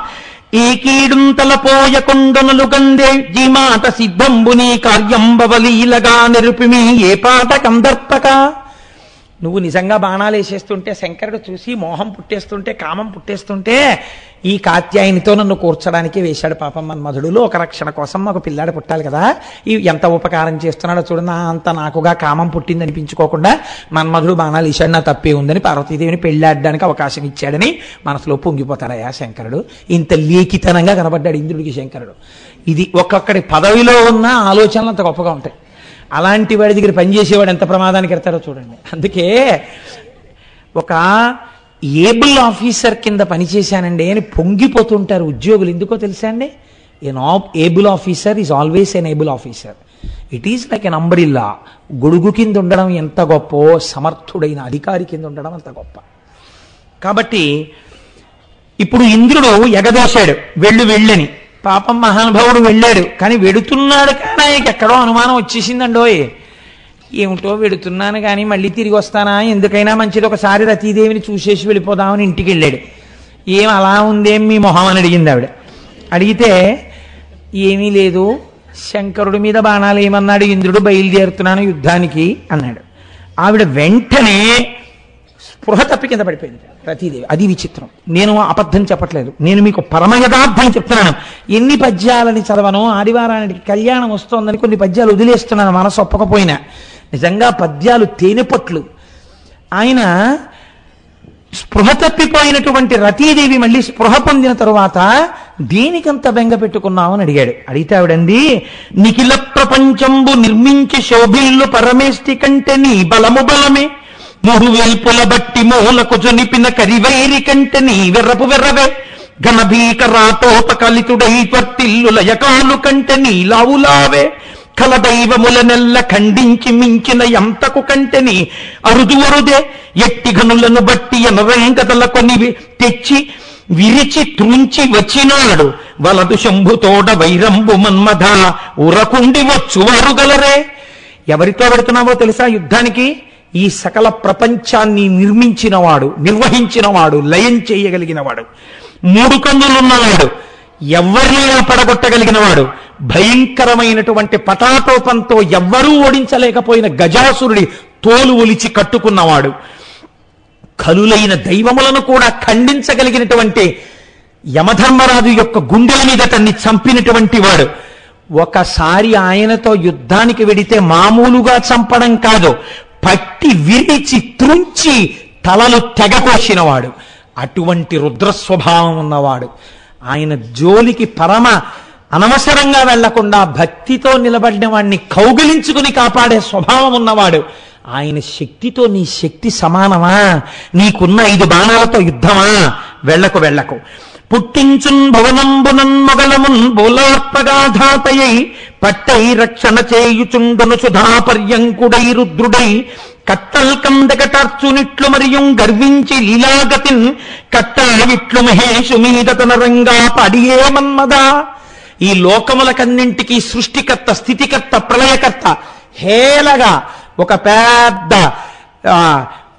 ఈ కీడుం తలపోయ కొండనులు గందే జీమాట సిద్ధంబుని కార్యంబవలీలగా నిరుపిమి ఏ పాట కందర్పక? నువ్వు నిజంగా బాణాలు వేసేస్తుంటే శంకరుడు చూసి మోహం పుట్టేస్తుంటే కామం పుట్టేస్తుంటే ఈ కాత్యాయనితో నన్ను కూర్చడానికి వేశాడు పాపం మన్మధుడులో ఒక రక్షణ కోసం మాకు పిల్లాడు పుట్టాలి కదా. ఈ ఎంత ఉపకారం చేస్తున్నాడో చూడు నా అంత నాకుగా కామం పుట్టింది అనిపించుకోకుండా మన్మధుడు బాణాలు వేశాడు. నా తప్పే ఉందని పార్వతీదేవిని పెళ్ళాడడానికి అవకాశం ఇచ్చాడని మనసులో పొంగిపోతాడయా శంకరుడు. ఇంత లేఖితనంగా కనబడ్డాడు ఇంద్రుడికి శంకరుడు. ఇది ఒక్కొక్కడి పదవిలో ఉన్న ఆలోచనలు అంత గొప్పగా ఉంటాయి. అలాంటి వాడి దగ్గర పనిచేసేవాడు ఎంత ప్రమాదానికి ఎడతాడో చూడండి. అందుకే ఒక ఏబుల్ ఆఫీసర్ కింద పనిచేశానండి అని పొంగిపోతుంటారు ఉద్యోగులు. ఎందుకో తెలుసా అండి? An able officer is always an able officer. It is like an umbrella గొడుగు కింద ఉండడం ఎంత గొప్ప సమర్థుడైన అధికారి కింద ఉండడం అంత గొప్ప. కాబట్టి ఇప్పుడు ఇంద్రుడు ఎగదోశాడు వెళ్ళు వెళ్ళని. పాపం మహానుభావుడు వెళ్ళాడు. కానీ వెడుతున్నాడు కానీ ఆయనకి ఎక్కడో అనుమానం వచ్చేసిందండోయ్. ఏమిటో వెడుతున్నాను కానీ మళ్ళీ తిరిగి వస్తానా? ఎందుకైనా మంచిది. ఒకసారి రతీదేవిని చూసేసి వెళ్ళిపోదామని ఇంటికి వెళ్ళాడు. ఏం అలా ఉందేం మీ మొహం అని అడిగింది ఆవిడ. అడిగితే ఏమీ లేదు. శంకరుడి మీద బాణాలు ఏమన్నాడు? ఇంద్రుడు బయలుదేరుతున్నాను యుద్ధానికి అన్నాడు. ఆవిడ వెంటనే స్పృహ తప్పి కింద పడిపోయింది. రతీదేవి అది విచిత్రం. నేను అబద్ధం చెప్పట్లేదు. నేను మీకు పరమ యథార్థం చెప్తున్నాను. ఎన్ని పద్యాలని చదవను ఆదివారానికి కళ్యాణం వస్తోందని కొన్ని పద్యాలు వదిలేస్తున్నాను. మనసు ఒప్పకపోయినా. నిజంగా పద్యాలు తేనెపట్లు. ఆయన స్పృహ తప్పిపోయినటువంటి రతీదేవి మళ్ళీ స్పృహ పొందిన తరువాత దేనికంత బెంగ పెట్టుకున్నావు అని అడిగాడు. అడిగితే ఆవిడండి నిఖిల ప్రపంచంబు నిర్మించి శోభిల్లు పరమేష్టి కంటే నీ బలము బలమే. మూడు వేల్పుల బట్టి మూలకు జొనిపిన కరివైరి కంటే నీ వెర్రపు వెర్రవే. ఘనభీకరాతోపకలితుడై కలితుడై త్వర్తిల్లు లయకాలు కంటే నీలావులావే కల దైవముల నెల్ల ఖండించి మించిన ఎంతకు కంటెని అరుదు అరుదే ఎట్టి గనులను బట్టి ఎనరంగతల కొనివి తెచ్చి విరిచి త్రుంచి వచ్చినాడు. వలదు శంభుతోడ వైరంబు మన్మధ ఉరకుండి వచ్చు వారుగలరే ఎవరితో పెడుతున్నావో తెలుసా యుద్ధానికి? ఈ సకల ప్రపంచాన్ని నిర్మించినవాడు నిర్వహించినవాడు లయం చేయగలిగినవాడు. మూడు కన్నులున్నవాడు ఎవరినైనా పడగొట్టగలిగినవాడు భయంకరమైనటువంటి పటాటోపంతో ఎవ్వరూ ఓడించలేకపోయిన గజాసురుడి తోలు ఒలిచి కట్టుకున్నవాడు. కలులైన దైవములను కూడా ఖండించగలిగినటువంటి యమధర్మరాజు యొక్క గుండెల మీద తన్ని చంపినటువంటి వాడు. ఒకసారి ఆయనతో యుద్ధానికి వెడితే మామూలుగా చంపడం కాదు పట్టి విరిచి త్రుంచి తలలు తెగకోసినవాడు అటువంటి రుద్ర స్వభావం ఉన్నవాడు. ఆయన జోలికి పరమ అనవసరంగా వెళ్ళకుండా భక్తితో నిలబడిన వాడిని కౌగిలించుకుని కాపాడే స్వభావం ఉన్నవాడు. ఆయన శక్తితో నీ శక్తి సమానమా? నీకున్న ఐదు బాణాలతో యుద్ధమా? వెళ్ళకు వెళ్ళకు. పుట్టించున్ భవనంబునన్ మొగలమున్ బోలార్పగాధాతయై పట్టై రక్షణ చేయుచుండను సుధాపర్యంకుడై రుద్రుడై కట్టల్ కందకటార్చునిట్లు మరియు గర్వించి లీలాగతిన్ కట్టావిట్లు మహేషు మీద తన రంగా పడియే మన్మదా. ఈ లోకములకన్నింటికి సృష్టికర్త స్థితికర్త ప్రళయకర్త హేలగా ఒక పెద్ద ఆ,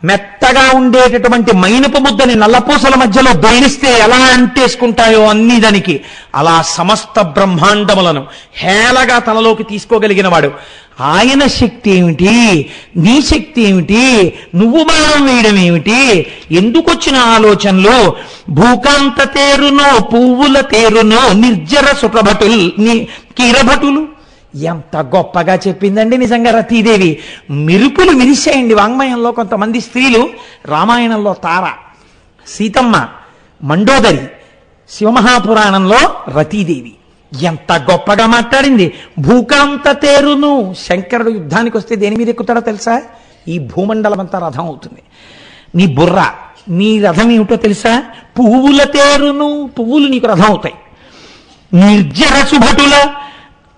మెత్తగా ఉండేటటువంటి మైనపు ముద్దని నల్లపూసల మధ్యలో దొరిస్తే ఎలా అంటేసుకుంటాయో అన్ని దానికి. అలా సమస్త బ్రహ్మాండములను హేళగా తనలోకి తీసుకోగలిగిన వాడు. ఆయన శక్తి ఏమిటి? నీ శక్తి ఏమిటి? నువ్వు బాణం వేయడం ఏమిటి? ఎందుకొచ్చిన ఆలోచనలు భూకాంత తేరునో పువ్వుల తేరునో నిర్జర సుఖభటుల్ నీ కిరభటులు? ఎంత గొప్పగా చెప్పిందండి నిజంగా రతీదేవి. మెరుపులు మిరిసేయండి వాంగ్మయంలో కొంతమంది స్త్రీలు రామాయణంలో తార సీతమ్మ మండోదరి శివమహాపురాణంలో రతీదేవి. ఎంత గొప్పగా మాట్లాడింది. భూకాంత తేరును శంకరుడు యుద్ధానికి వస్తే దేని మీద ఎక్కుతాడో తెలుసా? ఈ భూమండలం అంతా రథం అవుతుంది. నీ బుర్ర నీ రథం ఏమిటో తెలుసా? పువ్వుల తేరును పువ్వులు నీకు రథం అవుతాయి. నిర్జర సుభటుల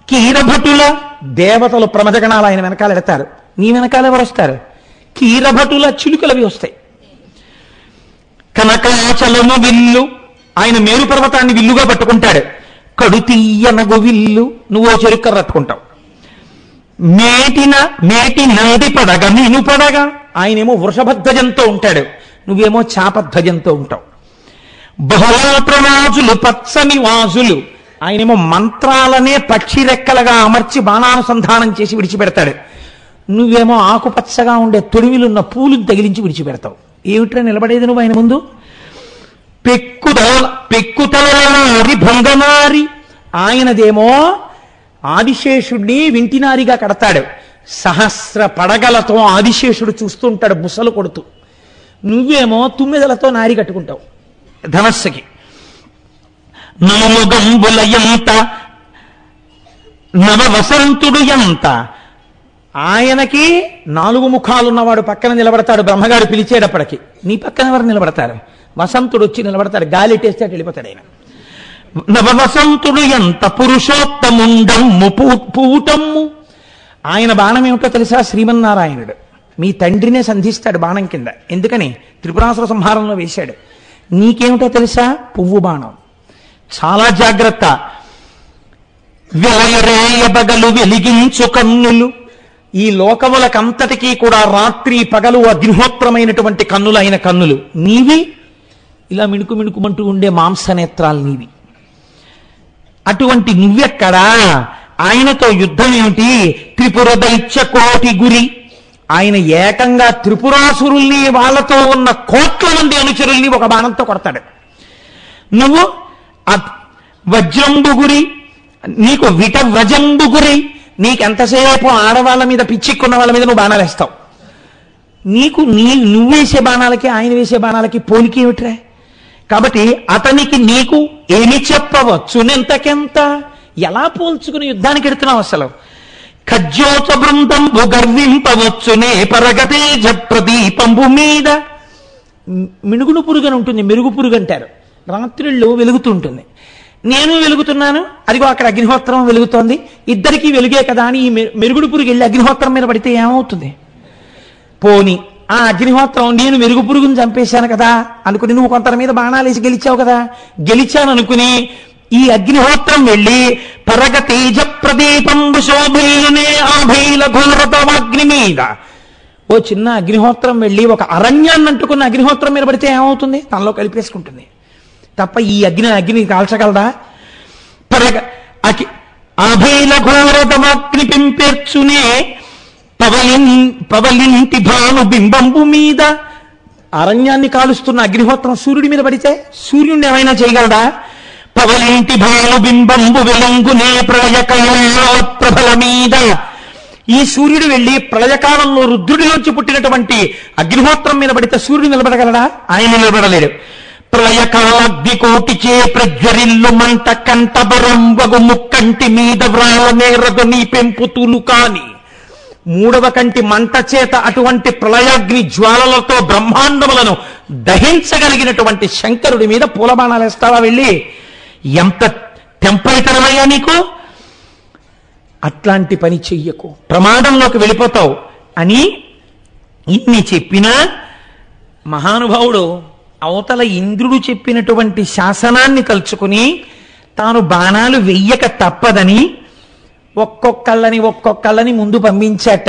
కీరభటుల దేవతలు ప్రమదగణాలు ఆయన వెనకాల ఎడతారు. నీ వెనకాల ఎవరు వస్తారు? కీరభటుల చిలుకలవి వస్తాయి. కనకాచలము విల్లు ఆయన మేరు పర్వతాన్ని విల్లుగా పట్టుకుంటాడు. కడుతీయనగు విల్లు నువ్వు చెరుక్క రట్టుకుంటావు మేటిన మేటి నాది పడగ నేను పడగ. ఆయనేమో వృషభధ్వజంతో ఉంటాడు. నువ్వేమో చాపధ్వజంతో ఉంటావు. బహుళప్రవాజులు పచ్చని వాజులు. ఆయనేమో మంత్రాలనే పక్షి రెక్కలుగా అమర్చి బాణానుసంధానం చేసి విడిచిపెడతాడు. నువ్వేమో ఆకుపచ్చగా ఉండే తొడిమిలున్న పూలు తగిలించి విడిచిపెడతావు. ఏమిట్రా నిలబడేది నువ్వు ఆయన ముందు? పెక్కుదల పెక్కుతలనారి భంగనారి ఆయనదేమో ఆదిశేషుడిని వింటినారిగా కడతాడు. సహస్ర పడగలతో ఆదిశేషుడు చూస్తుంటాడు బుసలు కొడుతూ. నువ్వేమో తుమ్మెదలతో నారి కట్టుకుంటావు. ధనస్సుకి. నవముగంబుల ఎంత? నవవసంతుడు ఎంత? ఆయనకి నాలుగు ముఖాలున్నవాడు పక్కన నిలబడతాడు బ్రహ్మగాడు పిలిచేటప్పటికి. నీ పక్కన ఎవరు నిలబడతారు? వసంతుడు వచ్చి నిలబడతాడు గాలిటేస్తే అటు వెళ్ళిపోతాడు ఆయన. నవవసంతుడు ఎంత? పురుషోత్తముండమ్ము పూటమ్ము. ఆయన బాణం ఏమిటో తెలుసా? శ్రీమన్నారాయణుడు. మీ తండ్రినే సంధిస్తాడు బాణం కింద. ఎందుకని? త్రిపురాసుర సంహారంలో వేశాడు. నీకేమిటో తెలుసా? పువ్వు బాణం. చాలా జాగ్రత్త. వెలయరేయబగలు వెలిగించు కన్నులు. ఈ లోకములకంతటికీ కూడా రాత్రి పగలు అగ్నిహోత్రమైనటువంటి కన్నులైన కన్నులు. నీవి? ఇలా మిణుకు మిణుకుమంటూ ఉండే మాంసనేత్రాలు నీవి. అటువంటి నువ్వెక్కడా? ఆయనతో యుద్ధం ఏమిటి త్రిపుర దైత్య కోటి గురి. ఆయన ఏకంగా త్రిపురాసురుల్ని వాళ్ళతో ఉన్న కోట్ల మంది అనుచరుల్ని ఒక బాణంతో కొడతాడు. నువ్వు? వజ్రంబు గురి నీకు విట వ్రజంబు గురి నీకెంతసేపు ఆడవాళ్ళ మీద పిచ్చిక్కున్న వాళ్ళ మీద నువ్వు బాణాలు వేస్తావు? నీకు నీ నువ్వు వేసే బాణాలకి ఆయన వేసే బాణాలకి పోలికి ఏమిట్రా? కాబట్టి అతనికి నీకు ఏమి చెప్పవచ్చు? నెంతకెంత? ఎలా పోల్చుకుని యుద్ధానికి ఎడుతున్నావు అసలు? ఖజ్జోచ బృందంబు గర్వింపవచ్చునే పరగతేజ ప్రదీపంబు మీద. మినుగును పురుగు అని ఉంటుంది మెరుగు పురుగు అంటారు రాత్రిళ్ళు వెలుగుతుంటుంది. నేను వెలుగుతున్నాను అదిగో అక్కడ అగ్నిహోత్రం వెలుగుతోంది ఇద్దరికీ వెలుగే కదా అని ఈ మెరుగుడు పురుగు వెళ్ళి అగ్నిహోత్రం మీద పడితే ఏమవుతుంది? పోని ఆ అగ్నిహోత్రం నేను మెరుగు పురుగుని చంపేశాను కదా అనుకుని నువ్వు కొంత మీద బాణాలు వేసి గెలిచావు కదా. గెలిచాను అనుకుని ఈ అగ్నిహోత్రం వెళ్ళి పరగ తేజ ప్రదీపంబు శోభిల్లునే ఆభైల ఘోరతమగ్ని మీద. ఓ చిన్న అగ్నిహోత్రం వెళ్ళి ఒక అరణ్యాన్ని అంటుకున్న అగ్నిహోత్రం మీద పడితే ఏమవుతుంది? తనలో కలిపేసుకుంటుంది. తప్ప ఈ అగ్ని అగ్ని కాల్చగలదా పరగ అకి అభైల ఘోరతమగ్ని పింపెర్చునే పవలిన్ పవలింటి భాను బింబంబు మీద అరణ్యాన్ని కాలుస్తున్న అగ్నిహోత్రం సూర్యుడి మీద పడితే సూర్యుడిని ఏమైనా చేయగలడా? పవలింటి భాను బింబంబు వెలంగునే ప్రళయకాలంలో ప్రభల మీద ఈ సూర్యుడు వెళ్ళి ప్రళయకాలంలో రుద్రుడిలోంచి పుట్టినటువంటి అగ్నిహోత్రం మీద పడితే సూర్యుడు నిలబడగలడా? ఆయన నిలబడలేడు. ప్రళయకాలగ్ని కోటిచే ప్రజ్వరిల్లు మంట కంటబరంబగు ముక్కంటి మీద వ్రాల నేరదు నీ పెంపుతులు కాని. మూడవ కంటి మంట చేత అటువంటి ప్రళయాగ్ని జ్వాలలతో బ్రహ్మాండములను దహించగలిగినటువంటి శంకరుడి మీద పూలబాణాలు వేస్తావా వెళ్ళి? ఎంత తెంపైతనమయ్యా నీకు? అట్లాంటి పని చెయ్యకు. ప్రమాదంలోకి వెళ్ళిపోతావు. అని ఇన్ని చెప్పినా మహానుభావుడు అవతల ఇంద్రుడు చెప్పినటువంటి శాసనాన్ని తలుచుకుని తాను బాణాలు వెయ్యక తప్పదని ఒక్కొక్కళ్ళని ఒక్కొక్కళ్ళని ముందు పంపించాట.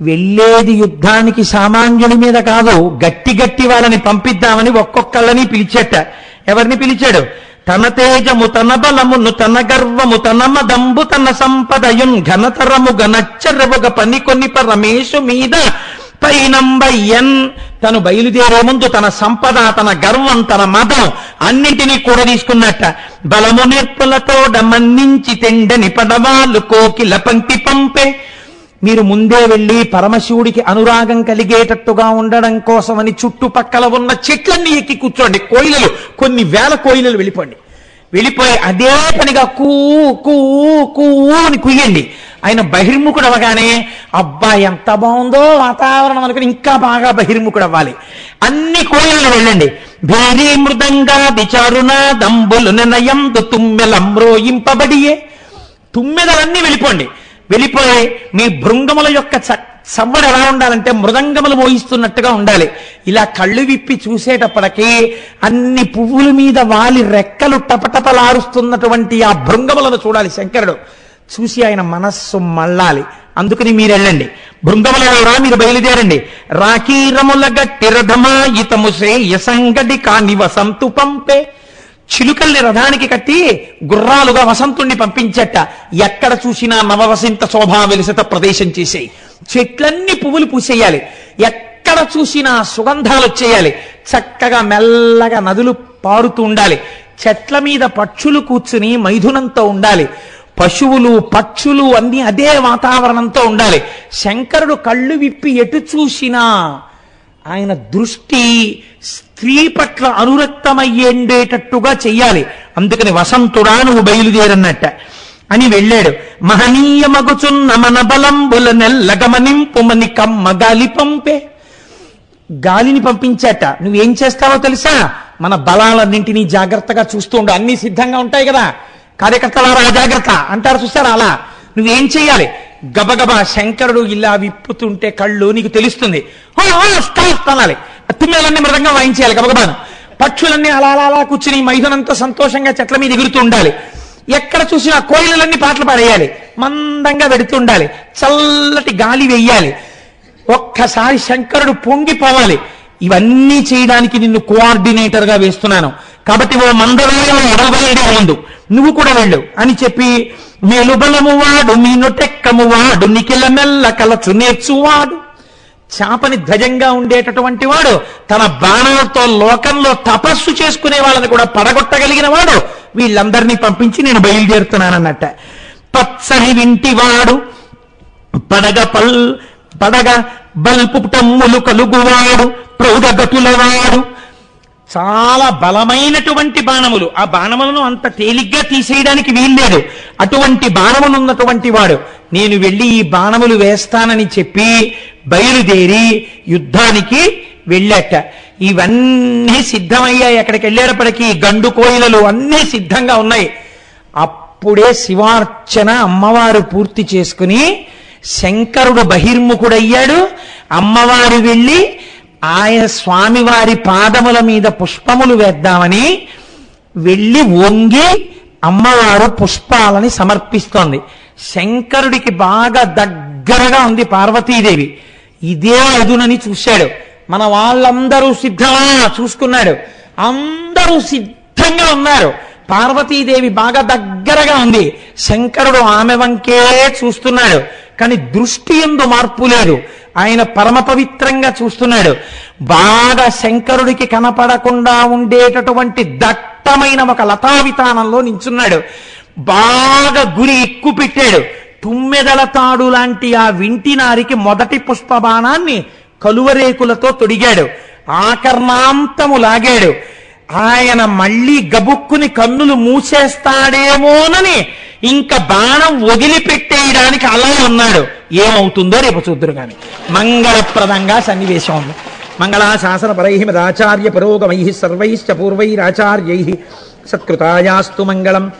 వెళ్ళేది యుద్ధానికి సామాన్యుని మీద కాదు గట్టి గట్టి వాళ్ళని పంపిద్దామని ఒక్కొక్కళ్ళని పిలిచేట. ఎవరిని పిలిచాడు? తన తేజము తన బలమును తన గర్వము తన మదంబు తన సంపదయున్ ఘనతరము గనచ్చరవుగ పని కొన్ని పరమేశు మీద పైనంబయ్యన్ తను బయలుదేరే ముందు తన సంపద తన గర్వం తన మదం అన్నింటినీ కూడా తీసుకున్నట్ట. బలము నేర్పులతో మన్నించి తెండని పడవాళ్ళు కోకిల పంక్తి పంపే. మీరు ముందే వెళ్ళి పరమశివుడికి అనురాగం కలిగేటట్టుగా ఉండడం కోసమని చుట్టుపక్కల ఉన్న చెట్లన్నీ ఎక్కి కూర్చోండి. కోయిలలు కొన్ని వేల కోయిలలు వెళ్ళిపోండి. వెళ్ళిపోయి అదే పనిగా కూ కూ కూ అని కుయ్యండి. ఆయన బహిర్ముఖుడు అవ్వగానే అబ్బా ఎంత బాగుందో వాతావరణం అనుకుని ఇంకా బాగా బహిర్ముఖుడు అవ్వాలి అన్ని కోయిలలు వెళ్ళండి. భేరీ మృదంగా విచారుణ దంబులు నిర్ణయం తుమ్మెలంబ్రోయింపబడియే తుమ్మెదలన్నీ వెళ్ళిపోండి. వెళ్ళిపోయి మీ భృంగముల యొక్క చక్క సవ్వడి ఎలా ఉండాలంటే మృదంగములు మోయిస్తున్నట్టుగా ఉండాలి. ఇలా కళ్ళు విప్పి చూసేటప్పటికి అన్ని పువ్వుల మీద వాలి రెక్కలు టపటపలారుస్తున్నటువంటి ఆ భృంగములను చూడాలి శంకరుడు. చూసి ఆయన మనస్సు మళ్ళాలి. అందుకని మీరు వెళ్ళండి. భృంగములరా మీరు బయలుదేరండి. రాకీరముల గట్టి రథమాయితము శ్రేయసంగడి కాని వసంతు పంపే చిలుకల్ని రథానికి కట్టి గుర్రాలుగా వసంతుణ్ణి పంపించట. ఎక్కడ చూసినా నవవసంత శోభా వెలిసత ప్రదేశం చేసేయి. చెట్లన్నీ పువ్వులు పూసేయాలి. ఎక్కడ చూసినా సుగంధాలు వచ్చేయాలి. చక్కగా మెల్లగా నదులు పారుతూ ఉండాలి. చెట్ల మీద పక్షులు కూర్చుని మైథునంతో ఉండాలి. పశువులు పక్షులు అన్ని అదే వాతావరణంతో ఉండాలి. శంకరుడు కళ్ళు విప్పి ఎటు చూసినా ఆయన దృష్టి స్త్రీ పట్ల అనురక్తమయ్యేండేటట్టుగా చెయ్యాలి. అందుకని వసంతుడా నువ్వు బయలుదేరన్నట్ట అని వెళ్ళాడు. మహనీయ మగుచున్న మన బలంబుల నెల్లగమనింపుమని కమ్మ గాలి పంపే. గాలిని పంపించాట. నువ్వేం చేస్తావో తెలుసా? మన బలాలన్నింటినీ జాగ్రత్తగా చూస్తూ ఉండు. అన్ని సిద్ధంగా ఉంటాయి కదా. కార్యకర్తలారా జాగ్రత్త. అంటారు చూస్తారా అలా? నువ్వేం చేయాలి గబగబా శంకరుడు ఇలా విప్పుతుంటే కళ్ళు నీకు తెలుస్తుంది. అనాలి. తుమ్మెలన్నీ మృదంగా వాయించేయాలి. గబగబాను పక్షులన్నీ అలా అలా అలా కూర్చుని మైదనంతో సంతోషంగా చెట్ల మీద ఎగురుతూ ఉండాలి. ఎక్కడ చూసినా కోయిలన్నీ పాటలు పాడేయాలి. మందంగా వెడుతుండాలి చల్లటి గాలి వెయ్యాలి ఒక్కసారి శంకరుడు పొంగిపోవాలి. ఇవన్నీ చేయడానికి నిన్ను కోఆర్డినేటర్గా వేస్తున్నాను. కాబట్టి ఓ మందవేయం ఎడవలేడే ముందు నువ్వు కూడా వెళ్ళు అని చెప్పి మేలుబలము వాడు మీనుటెక్కము వాడు నిఖిల మెల్ల కలచు నేర్చువాడు. చాపని ధ్వజంగా ఉండేటటువంటి వాడు తన బాణాలతో లోకంలో తపస్సు చేసుకునే వాళ్ళని కూడా పడగొట్టగలిగిన వాడు వీళ్ళందరినీ పంపించి నేను బయలుదేరుతున్నానన్నట్ట. పచ్చని వింటివాడు పడగ పల్ పడగ బల్పుటమ్ములు కలుగువాడు ప్రౌఢగతులవాడు చాలా బలమైనటువంటి బాణములు. ఆ బాణములను అంత తేలిగ్గా తీసేయడానికి వీల్లేదు. అటువంటి బాణములు ఉన్నటువంటి వాడు నేను వెళ్ళి ఈ బాణములు వేస్తానని చెప్పి బయలుదేరి యుద్ధానికి వెళ్ళాట. ఇవన్నీ సిద్ధమయ్యాయి అక్కడికి వెళ్ళేటప్పటికీ గండు కోయిలలు అన్నీ సిద్ధంగా ఉన్నాయి. అప్పుడే శివార్చన అమ్మవారు పూర్తి చేసుకుని శంకరుడు బహిర్ముఖుడయ్యాడు. అమ్మవారు వెళ్ళి ఆయన స్వామివారి పాదముల మీద పుష్పములు వేద్దామని వెళ్ళి వంగి అమ్మవారు పుష్పాలని సమర్పిస్తోంది. శంకరుడికి బాగా దగ్గరగా ఉంది పార్వతీదేవి. ఇదే అదునని చూశాడు. మన వాళ్ళందరూ సిద్ధమా చూసుకున్నాడు. అందరూ సిద్ధంగా ఉన్నారు. పార్వతీదేవి బాగా దగ్గరగా ఉంది. శంకరుడు ఆమె వంకే చూస్తున్నాడు. కానీ దృష్టి ఎందు మార్పు లేదు. ఆయన పరమ పవిత్రంగా చూస్తున్నాడు. బాగా శంకరుడికి కనపడకుండా ఉండేటటువంటి దట్టమైన ఒక లతావితానంలో నించున్నాడు. బాగా గురి ఎక్కువ పెట్టాడు. తుమ్మెదల తాడు లాంటి ఆ వింటినారికి మొదటి పుష్పబాణాన్ని కలువరేకులతో తొడిగాడు. ఆకర్ణాంతము లాగాడు. ఆయన మళ్ళీ గబుక్కుని కన్నులు మూసేస్తాడేమోనని ఇంకా బాణం వదిలిపెట్టేయడానికి అలా ఉన్నాడు. ఏమవుతుందో రేపు చూద్దరు కానీ మంగళప్రదంగా సన్నివేశం ఉంది. మంగళాశాసన పరై మదాచార్య పురోగమై సర్వైశ్చ పూర్వైరాచార్యై. సత్కృతాయాస్తు మంగళం.